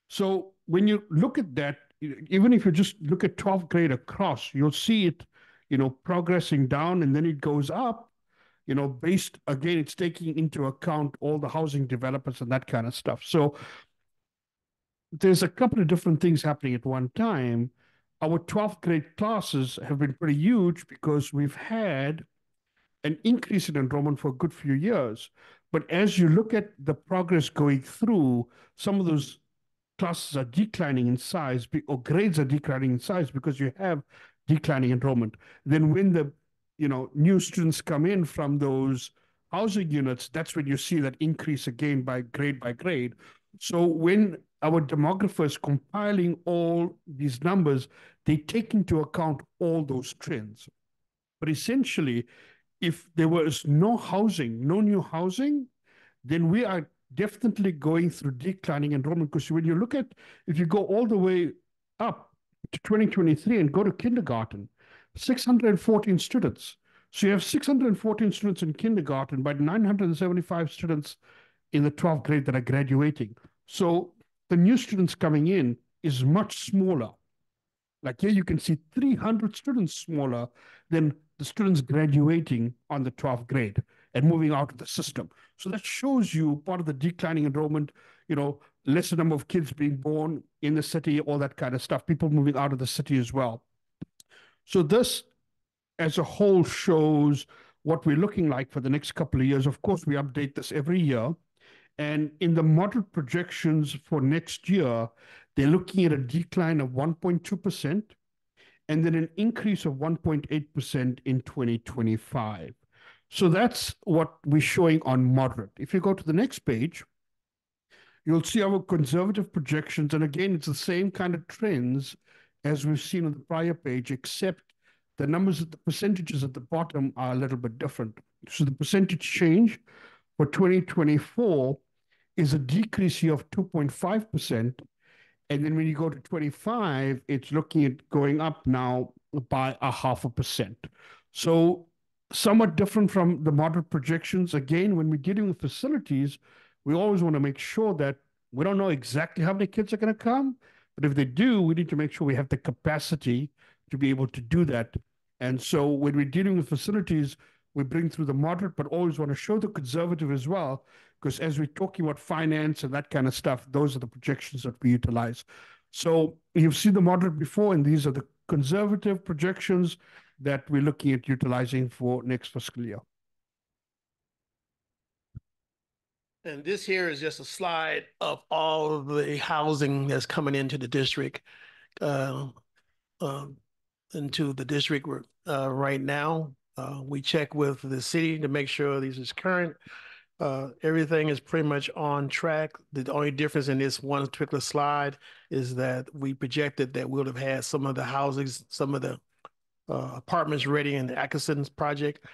So when you look at that, even if you just look at 12th grade across, you'll see it, you know, progressing down and then it goes up, you know, based again, it's taking into account all the housing developers and that kind of stuff. So there's a couple of different things happening at one time. Our 12th grade classes have been pretty huge because we've had an increase in enrollment for a good few years. But as you look at the progress going through, some of those classes are declining in size or grades are declining in size because you have declining enrollment. Then when the you know new students come in from those housing units, that's when you see that increase again by grade by grade. So when our demographers compiling all these numbers, they take into account all those trends. But essentially, if there was no housing, no new housing, then we are definitely going through declining enrollment. Because when you look at, if you go all the way up to 2023 and go to kindergarten, 614 students. So you have 614 students in kindergarten, but 975 students in the 12th grade that are graduating. So the new students coming in is much smaller. Like here, you can see 300 students smaller than the students graduating on the 12th grade and moving out of the system. So that shows you part of the declining enrollment, you know, lesser number of kids being born in the city, all that kind of stuff, people moving out of the city as well. So this as a whole shows what we're looking like for the next couple of years. Of course, we update this every year. And in the model projections for next year, they're looking at a decline of 1.2% and then an increase of 1.8% in 2025. So that's what we're showing on moderate. If you go to the next page, you'll see our conservative projections. And again, it's the same kind of trends as we've seen on the prior page, except the numbers, at the percentages at the bottom are a little bit different. So the percentage change for 2024 is a decrease here of 2.5%. And then when you go to 25, it's looking at going up now by a half a percent. So somewhat different from the moderate projections. Again, when we're dealing with facilities, we always want to make sure that we don't know exactly how many kids are going to come, but if they do, we need to make sure we have the capacity to be able to do that. And so when we're dealing with facilities, we bring through the moderate, but always want to show the conservative as well, because as we're talking about finance and that kind of stuff, those are the projections that we utilize. So you've seen the moderate before, and these are the conservative projections that we're looking at utilizing for next fiscal year. And this here is just a slide of all of the housing that's coming into the district, uh, uh, into the district uh, right now. Uh, we check with the city to make sure these is current. Uh, everything is pretty much on track. The only difference in this one particular slide is that we projected that we would have had some of the houses, some of the uh, apartments ready in the Atkinson's project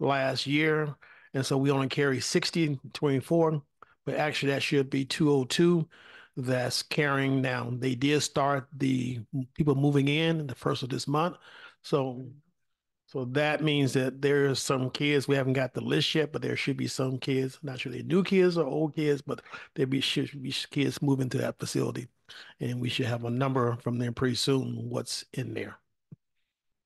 last year. And so we only carry 60, 24, but actually that should be 202 that's carrying now. They did start the people moving in the first of this month. So so that means that there's some kids we haven't got the list yet, but there should be some kids. Not sure they're new kids or old kids, but there be should be kids moving to that facility, and we should have a number from there pretty soon. What's in there?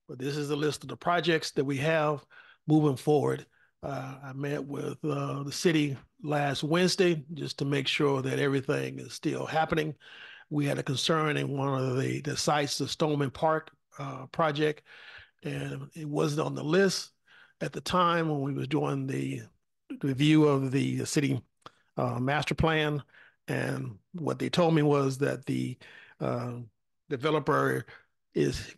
But this is a list of the projects that we have moving forward. Uh, I met with uh, the city last Wednesday just to make sure that everything is still happening. We had a concern in one of the, the sites, the Stoneman Park uh, project and it wasn't on the list at the time when we was doing the review of the city uh, master plan. And what they told me was that the uh, developer is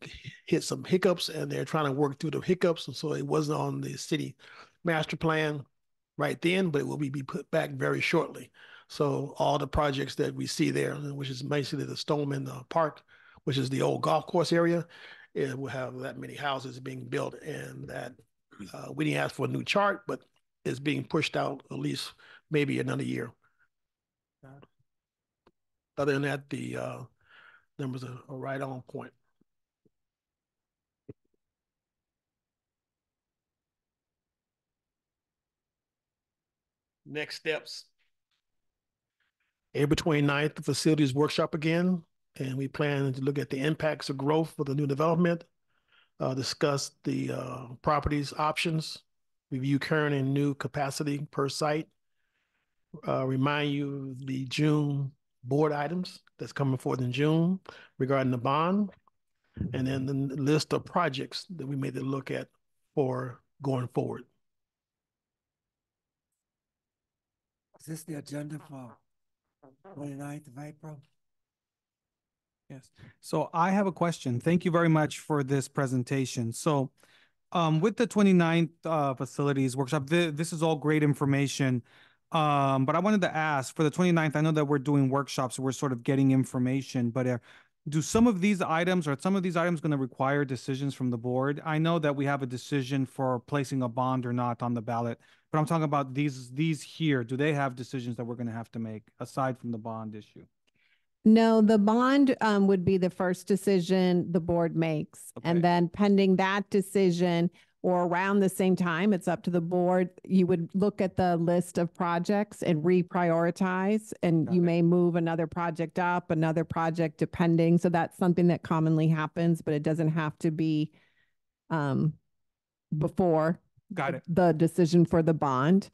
hit some hiccups and they're trying to work through the hiccups. And so it wasn't on the city master plan right then, but it will be, be put back very shortly. So all the projects that we see there, which is basically the Stoneman uh, Park which is the old golf course area. It will have that many houses being built and that, uh, we didn't ask for a new chart, but it's being pushed out at least maybe another year. Other than that, the, uh, numbers are, are right on point. Next steps. April 29th, the facilities workshop again, and we plan to look at the impacts of growth for the new development. Uh, discuss the, uh, properties options, review current and new capacity per site. Uh, remind you of the June board items that's coming forth in June regarding the bond. And then the list of projects that we made to look at for going forward. Is this the agenda for 29th of April? Yes. So I have a question. Thank you very much for this presentation. So um, with the 29th uh, facilities workshop, thi- this is all great information. Um, but I wanted to ask for the 29th, I know that we're doing workshops, we're sort of getting information, but uh, do some of these items, are some of these items going to require decisions from the board? I know that we have a decision for placing a bond or not on the ballot, but I'm talking about these, these here. Do they have decisions that we're going to have to make aside from the bond issue? No, the bond um would be the first decision the board makes. Okay. And then pending that decision or around the same time, it's up to the board. You would look at the list of projects and reprioritize. And you may move another project up, another project depending. So that's something that commonly happens, but it doesn't have to be um before Got the- it. The decision for the bond.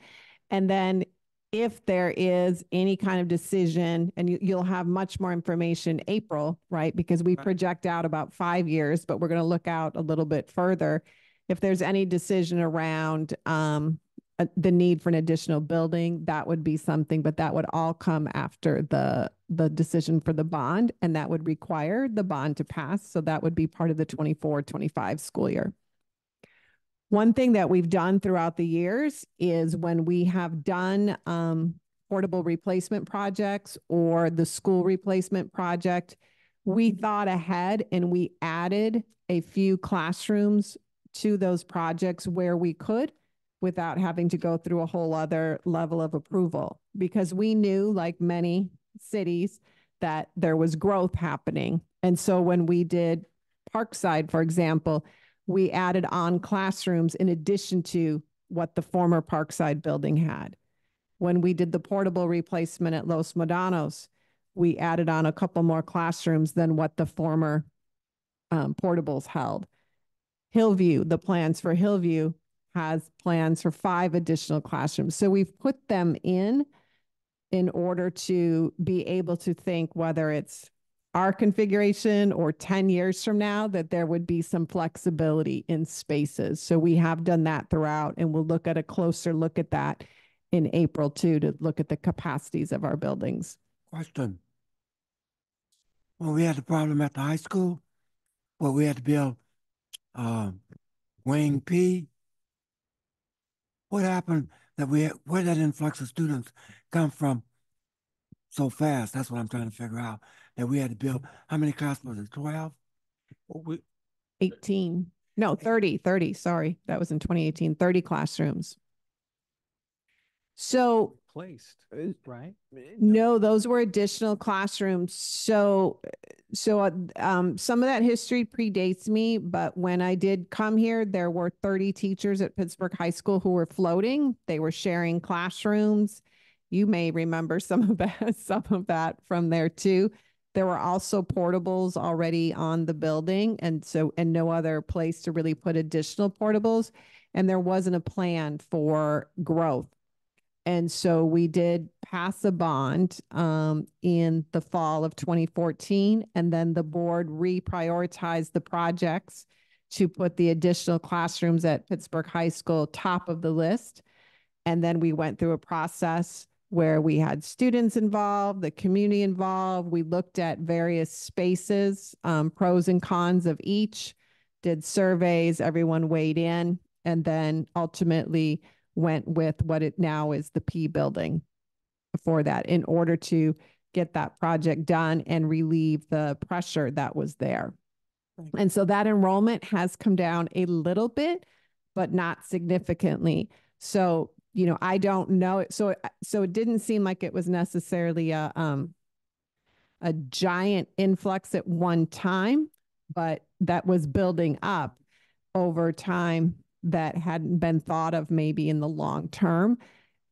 And then if there is any kind of decision, and you, you'll have much more information April, right? Because we project out about five years, but we're going to look out a little bit further. If there's any decision around um, uh, the need for an additional building, that would be something, but that would all come after the, the decision for the bond, and that would require the bond to pass. So that would be part of the 24, 25 school year. One thing that we've done throughout the years is when we have done um, portable replacement projects or the school replacement project, we thought ahead and we added a few classrooms to those projects where we could without having to go through a whole other level of approval. Because we knew, like many cities, that there was growth happening. And so when we did Parkside, for example, we added on classrooms in addition to what the former Parkside building had. When we did the portable replacement at Los Medanos, we added on a couple more classrooms than what the former um, portables held. Hillview, the plans for Hillview has plans for five additional classrooms. So we've put them in in order to be able to think whether it's our configuration or 10 years from now, that there would be some flexibility in spaces. So we have done that throughout and we'll look at a closer look at that in April too, to look at the capacities of our buildings. Question. When we had the problem at the high school, where we had to build, um, wing P, what happened that we, where did that influx of students come from so fast? That's what I'm trying to figure out. That we had to build, how many classes was it, twelve? 18, no, 30, 30, sorry. That was in 2018, 30 classrooms. So placed, right? No, those were additional classrooms. So, so uh, um, some of that history predates me, but when I did come here, there were 30 teachers at Pittsburg High School who were floating. They were sharing classrooms. You may remember some of that, [LAUGHS] some of that from there too. There were also portables already on the building and so, and no other place to really put additional portables. And there wasn't a plan for growth. And so we did pass a bond um, in the fall of 2014, and then the board reprioritized the projects to put the additional classrooms at Pittsburg High School top of the list. And then we went through a process where we had students involved, the community involved. We looked at various spaces, um, pros and cons of each, did surveys, everyone weighed in, and then ultimately went with what it now is the P building for that in order to get that project done and relieve the pressure that was there. And so that enrollment has come down a little bit, but not significantly. So, you know, I don't know. So, so it didn't seem like it was necessarily a, um, a giant influx at one time, but that was building up over time that hadn't been thought of maybe in the long term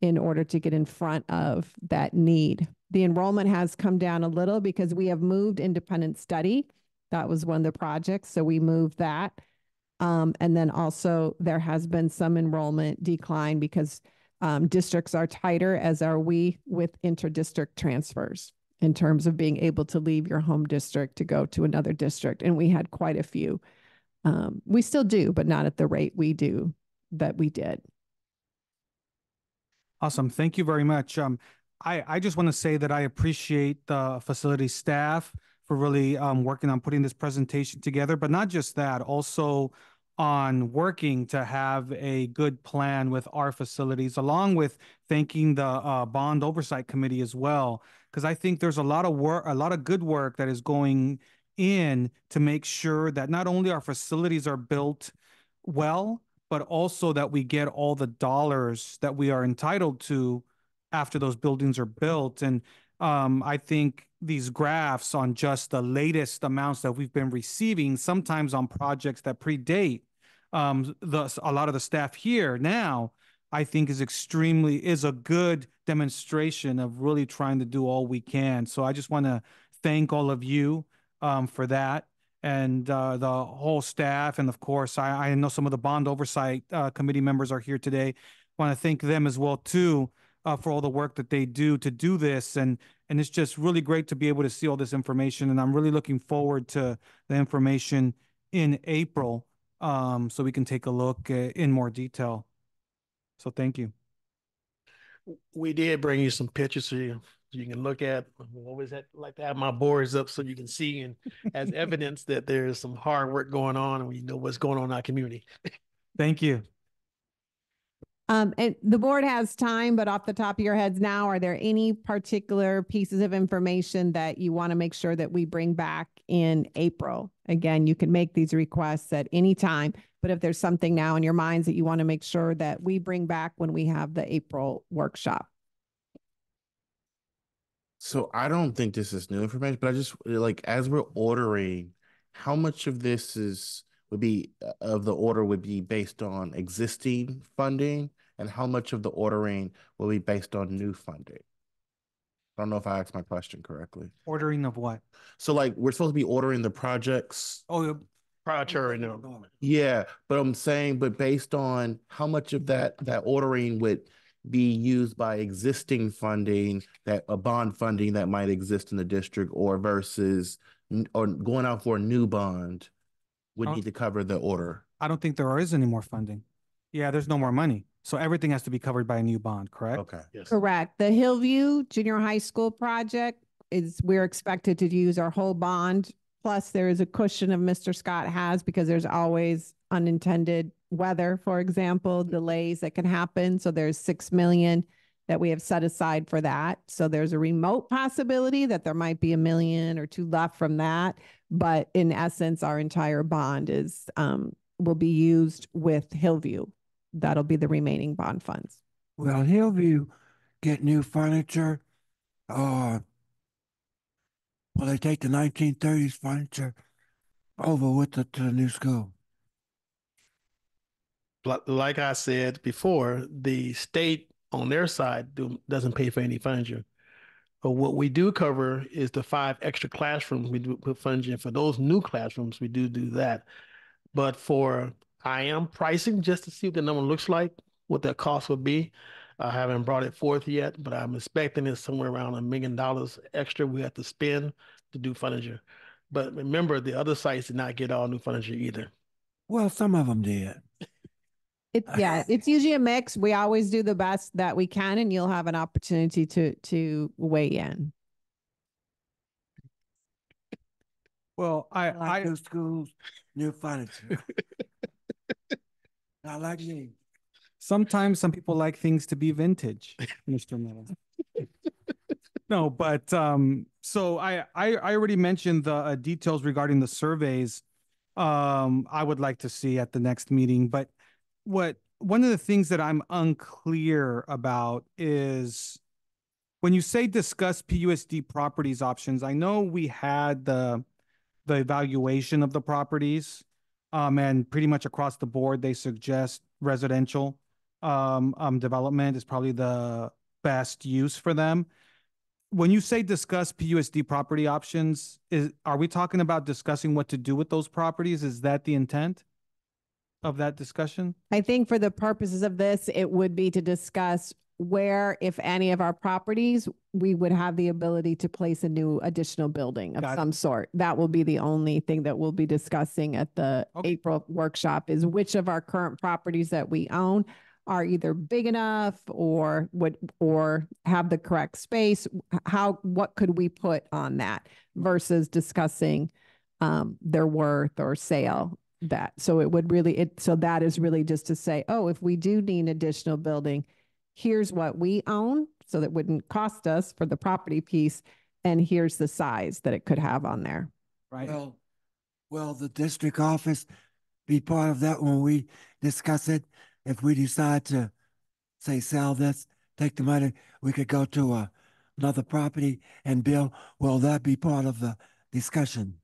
in order to get in front of that need. The enrollment has come down a little because we have moved independent study. That was one of the projects. So we moved that. Um, and then also there has been some enrollment decline because um, districts are tighter, as are we with interdistrict transfers in terms of being able to leave your home district to go to another district. And we had quite a few. Um, we still do, but not at the rate we do that we did. Awesome. Thank you very much. Um, I, I just want to say that I appreciate the facility staff for really um, working on putting this presentation together, but not just that, also on working to have a good plan with our facilities, along with thanking the uh, bond oversight committee as well, because I think there's a lot of work, a lot of good work that is going in to make sure that not only our facilities are built well, but also that we get all the dollars that we are entitled to after those buildings are built. And um, I think these graphs on just the latest amounts that we've been receiving, sometimes on projects that predate um, the, a lot of the staff here now, I think is extremely is a good demonstration of really trying to do all we can. So I just want to thank all of you um, for that and uh, the whole staff. And of course, I, I know some of the bond oversight uh, committee members are here today. Want to thank them as well too uh, for all the work that they do to do this. And and it's just really great to be able to see all this information. And I'm really looking forward to the information in April um, so we can take a look uh, in more detail. So thank you. We did bring you some pictures so you, you can look at. We always had, like to have my boards up so you can see and as [LAUGHS] evidence that there's some hard work going on and we know what's going on in our community. Thank you. Um, and the board has time, but off the top of your heads now, are there any particular pieces of information that you want to make sure that we bring back in April? Again, you can make these requests at any time, but if there's something now in your minds that you want to make sure that we bring back when we have the April workshop. So I don't think this is new information, but I just like as we're ordering, how much of this is would be uh, of the order would be based on existing funding and how much of the ordering will be based on new funding? I don't know if I asked my question correctly. Ordering of what? So like we're supposed to be ordering the projects. Oh, Prior no. Yeah, but I'm saying, but based on how much of that that ordering would be used by existing funding that a bond funding that might exist in the district or versus or going out for a new bond would need to cover the order. I don't think there is any more funding. Yeah, there's no more money. So everything has to be covered by a new bond, correct? Okay. Yes. Correct. The Hillview Junior High School project is, we're expected to use our whole bond. Plus, there is a cushion of Mr. Scott has because there's always unintended weather, for example, delays that can happen. So there's six million that we have set aside for that. So there's a remote possibility that there might be a million or two left from that. But in essence, our entire bond is, um, will be used with Hillview. That'll be the remaining bond funds. Will Hillview get new furniture? Or will they take the nineteen thirties furniture over with it to the new school? Like, I said before, the state on their side do, doesn't pay for any furniture. But what we do cover is the five extra classrooms. We do put in for those new classrooms. We do do that. But for I am pricing just to see what the number looks like, what that cost would be. I haven't brought it forth yet, but I'm expecting it's somewhere around a million dollars extra we have to spend to do furniture. But remember, the other sites did not get all new furniture either. Well, some of them did. It, [LAUGHS] yeah, it's usually a mix. We always do the best that we can and you'll have an opportunity to, to weigh in. Well, I, Like I, new schools, new furniture. Not like me. sometimes some people like things to be vintage, Mr. Miller. [LAUGHS] No, but um, so I I, I already mentioned the uh, details regarding the surveys. Um, I would like to see at the next meeting, but what one of the things that I'm unclear about is when you say discuss PUSD properties options. I know we had the the evaluation of the properties, um, and pretty much across the board they suggest residential um, um development is probably the best use for them when you say discuss PUSD property options, is are we talking about discussing what to do with those properties? Is that the intent of that discussion? I think for the purposes of this, it would be to discuss where, if any of our properties, we would have the ability to place a new additional building of Got it. some sort. That will be the only thing that we'll be discussing at the Okay. April workshop is which of our current properties that we own are either big enough or would, or have the correct space. How, what could we put on that versus discussing um, their worth or sale that. So it would really, it, so that is really just to say, oh, if we do need additional building, here's what we own, so that wouldn't cost us for the property piece, and here's the size that it could have on there. Right. Well, will the district office be part of that when we discuss it? If we decide to, say, sell this, take the money, we could go to a, another property and build, will that be part of the discussion?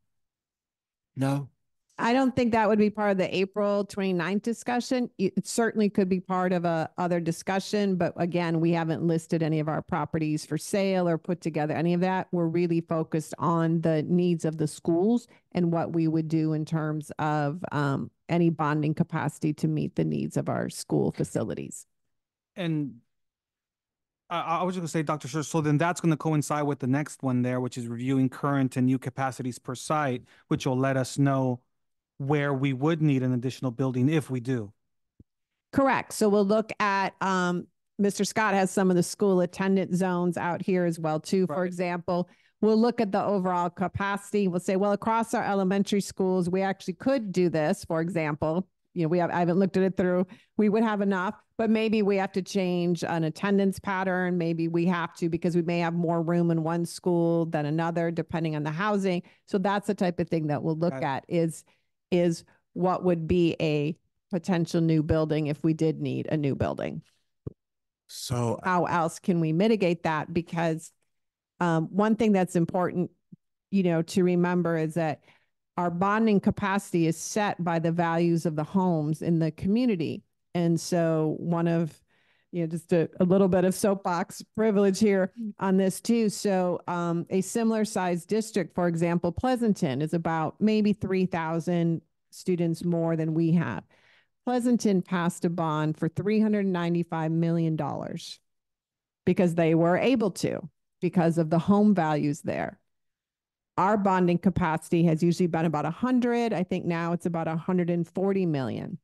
No? I don't think that would be part of the April 29th discussion. It certainly could be part of a other discussion, but again, we haven't listed any of our properties for sale or put together any of that. We're really focused on the needs of the schools and what we would do in terms of um, any bonding capacity to meet the needs of our school facilities. And I, I was just gonna say, Dr. Scher, so then that's gonna coincide with the next one there, which is reviewing current and new capacities per site, which will let us know where we would need an additional building if we do. Correct. So we'll look at, um, Mr. Scott has some of the school attendant zones out here as well too. For example, we'll look at the overall capacity. We'll say, well, across our elementary schools, we actually could do this, for example. You know, we have, I haven't looked at it through. We would have enough, but maybe we have to change an attendance pattern. Maybe we have to because we may have more room in one school than another, depending on the housing. So that's the type of thing that we'll look at is, is what would be a potential new building if we did need a new building. So How else can we mitigate that? Because um, one thing that's important, you know, to remember is that our bonding capacity is set by the values of the homes in the community. And so one of, you know, just a, a little bit of soapbox privilege here on this too. So um, a similar sized district, for example, Pleasanton is about maybe 3,000 students more than we have. Pleasanton passed a bond for $395 million because they were able to, because of the home values there. Our bonding capacity has usually been about 100. I think now it's about 140 million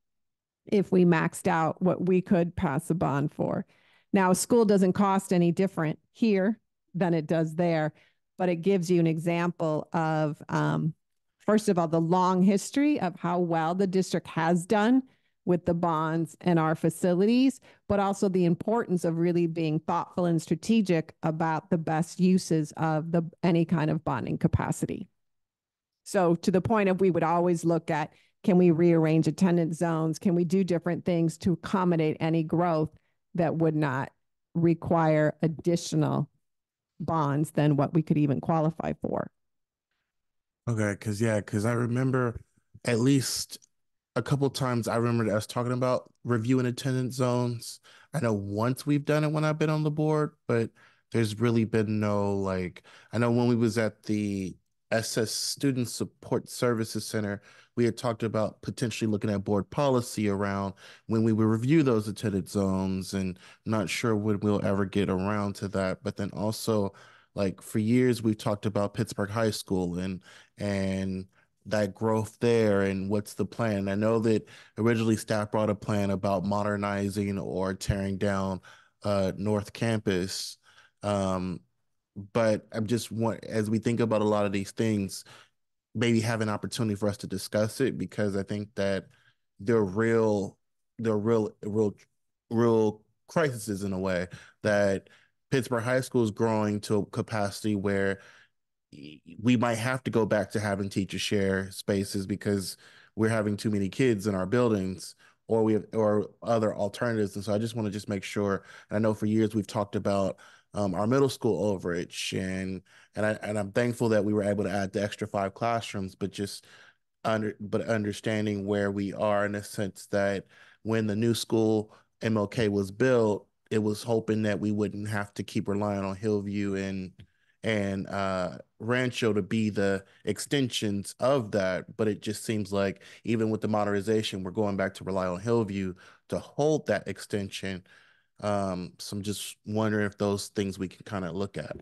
if we maxed out what we could pass a bond for. Now, school doesn't cost any different here than it does there, but it gives you an example of, um, first of all, the long history of how well the district has done with the bonds and our facilities, but also the importance of really being thoughtful and strategic about the best uses of the any kind of bonding capacity. So to the point of we would always look at can we rearrange attendance zones? Can we do different things to accommodate any growth that would not require additional bonds than what we could even qualify for? Okay, because yeah, because I remember at least a couple times I remember us talking about reviewing attendance zones. I know once we've done it when I've been on the board, but there's really been no like I know when we was at the SS Student Support Services Center, we had talked about potentially looking at board policy around when we would review those attended zones and not sure when we'll ever get around to that. But then also like for years we've talked about Pittsburg High School and and that growth there and what's the plan. I know that originally staff brought a plan about modernizing or tearing down uh North Campus. Um, but I'm just want as we think about a lot of these things, maybe have an opportunity for us to discuss it because I think that they're real, they're real, real, real crises in a way that Pittsburg High School is growing to a capacity where we might have to go back to having teachers share spaces because we're having too many kids in our buildings or we have or other alternatives. And so I just want to just make sure. And I know for years we've talked about um, our middle school overage and and I and I'm thankful that we were able to add the extra five classrooms, but just under but understanding where we are in the sense that when the new school MLK was built, it was hoping that we wouldn't have to keep relying on Hillview and and uh, Rancho to be the extensions of that. But it just seems like even with the modernization, we're going back to rely on Hillview to hold that extension. Um, so I'm just wondering if those things we can kind of look at.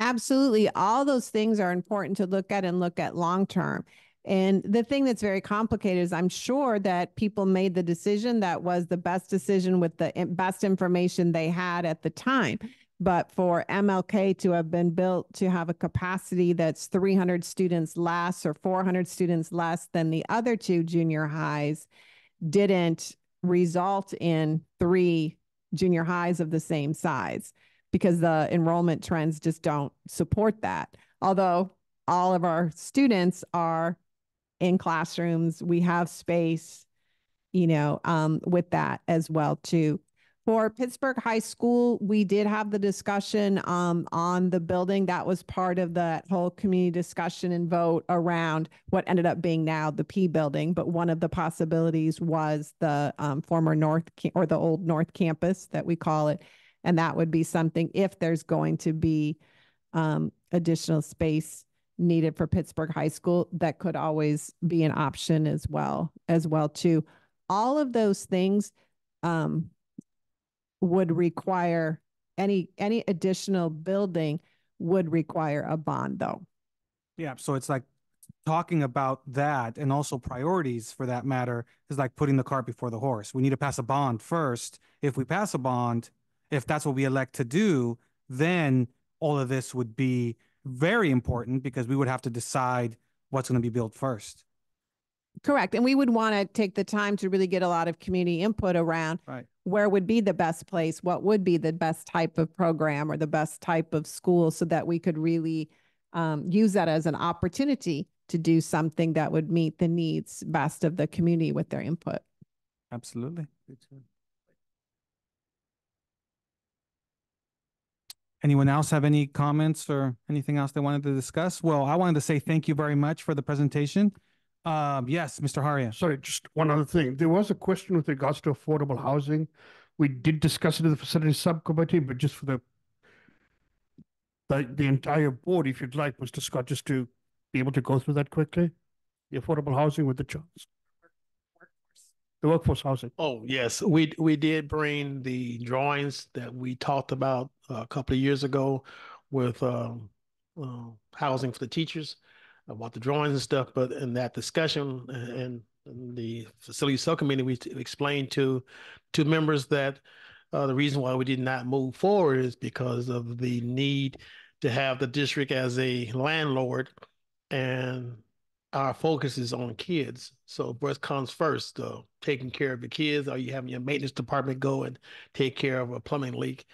Absolutely. All those things are important to look at and look at long term. And the thing that's very complicated is I'm sure that people made the decision that was the best decision with the best information they had at the time. But for MLK to have been built to have a capacity that's 300 students less or 400 students less than the other two junior highs didn't result in three junior highs of the same size because the enrollment trends just don't support that. Although all of our students are in classrooms, we have space, you know, um, with that as well too. For Pittsburg High School, we did have the discussion um, on the building. That was part of the whole community discussion and vote around what ended up being now the P building. But one of the possibilities was the um, former North or the old North Campus that we call it. And that would be something if there's going to be um, additional space needed for Pittsburg High School, that could always be an option as well, as well too. All of those things um, would require any any additional building would require a bond though. Yeah, so it's like talking about that and also priorities for that matter is like putting the cart before the horse. We need to pass a bond first. If we pass a bond, if that's what we elect to do, then all of this would be very important because we would have to decide what's going to be built first. Correct. And we would want to take the time to really get a lot of community input around Right. Where would be the best place, what would be the best type of program or the best type of school so that we could really um, use that as an opportunity to do something that would meet the needs best of the community with their input. Absolutely. Anyone else have any comments or anything else they wanted to discuss? Well, I wanted to say thank you very much for the presentation. Um, yes, Mr. Haria. Sorry, just one other thing. There was a question with regards to affordable housing. We did discuss it in the facilities subcommittee, but just for the the, the entire board, if you'd like, Mr. Scott, just to be able to go through that quickly. The affordable housing with the charts. The workforce housing. Oh, yes, we, we did bring the drawings that we talked about a couple of years ago with, um, uh, housing for the teachers, about the drawings and stuff, but in that discussion and, the facility subcommittee, we explained to, to members that, uh, the reason why we did not move forward is because of the need to have the district as a landlord and our focus is on kids. So what comes first, uh, taking care of the kids, Are you having your maintenance department go and take care of a plumbing leak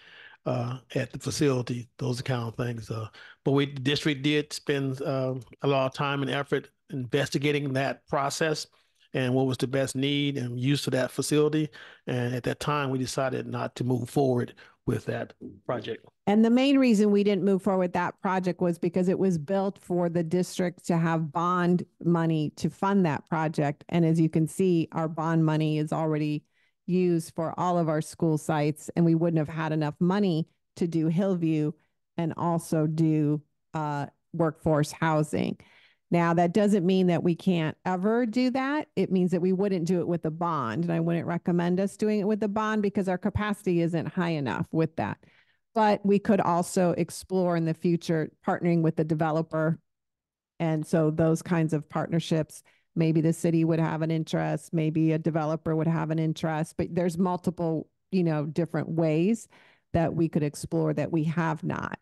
uh, at the facility, those kind of things. Uh, but we, the district did spend um, a lot of time and effort investigating that process and what was the best need and use for that facility. And at that time, we decided not to move forward with that project. And the main reason we didn't move forward with that project was because it was built for the district to have bond money to fund that project. And as you can see, our bond money is already used for all of our school sites, and we wouldn't have had enough money to do Hillview and also do uh, workforce housing. Now, that doesn't mean that we can't ever do that. It means that we wouldn't do it with a bond. And I wouldn't recommend us doing it with a bond because our capacity isn't high enough with that. But we could also explore in the future partnering with the developer. And so those kinds of partnerships, maybe the city would have an interest, maybe a developer would have an interest, but there's multiple, you know, different ways that we could explore that we have not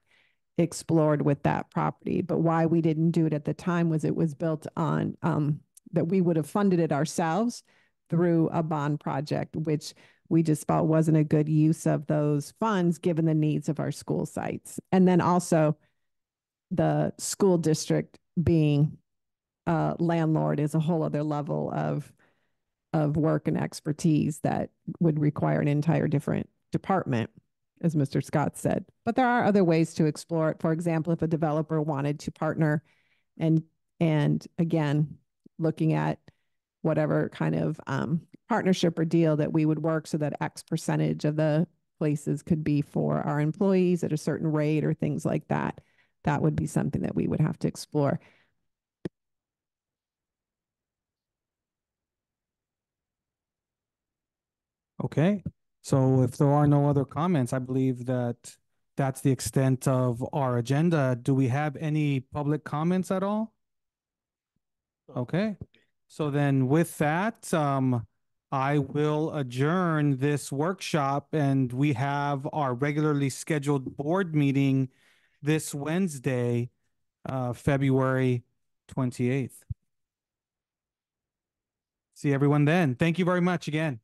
explored with that property. But why we didn't do it at the time was it was built on um, that we would have funded it ourselves through a bond project, which we just felt wasn't a good use of those funds given the needs of our school sites. And then also the school district being a landlord is a whole other level of of work and expertise that would require an entire different department, as Mr. Scott said. But there are other ways to explore it. For example, if a developer wanted to partner and and again, looking at whatever kind of um, partnership or deal that we would work so that X percentage of the places could be for our employees at a certain rate or things like that. That would be something that we would have to explore. Okay, so if there are no other comments, I believe that that's the extent of our agenda. Do we have any public comments at all? Okay, so then with that, um, I will adjourn this workshop and we have our regularly scheduled board meeting this Wednesday, uh, February twenty-eighth. See everyone then. Thank you very much again.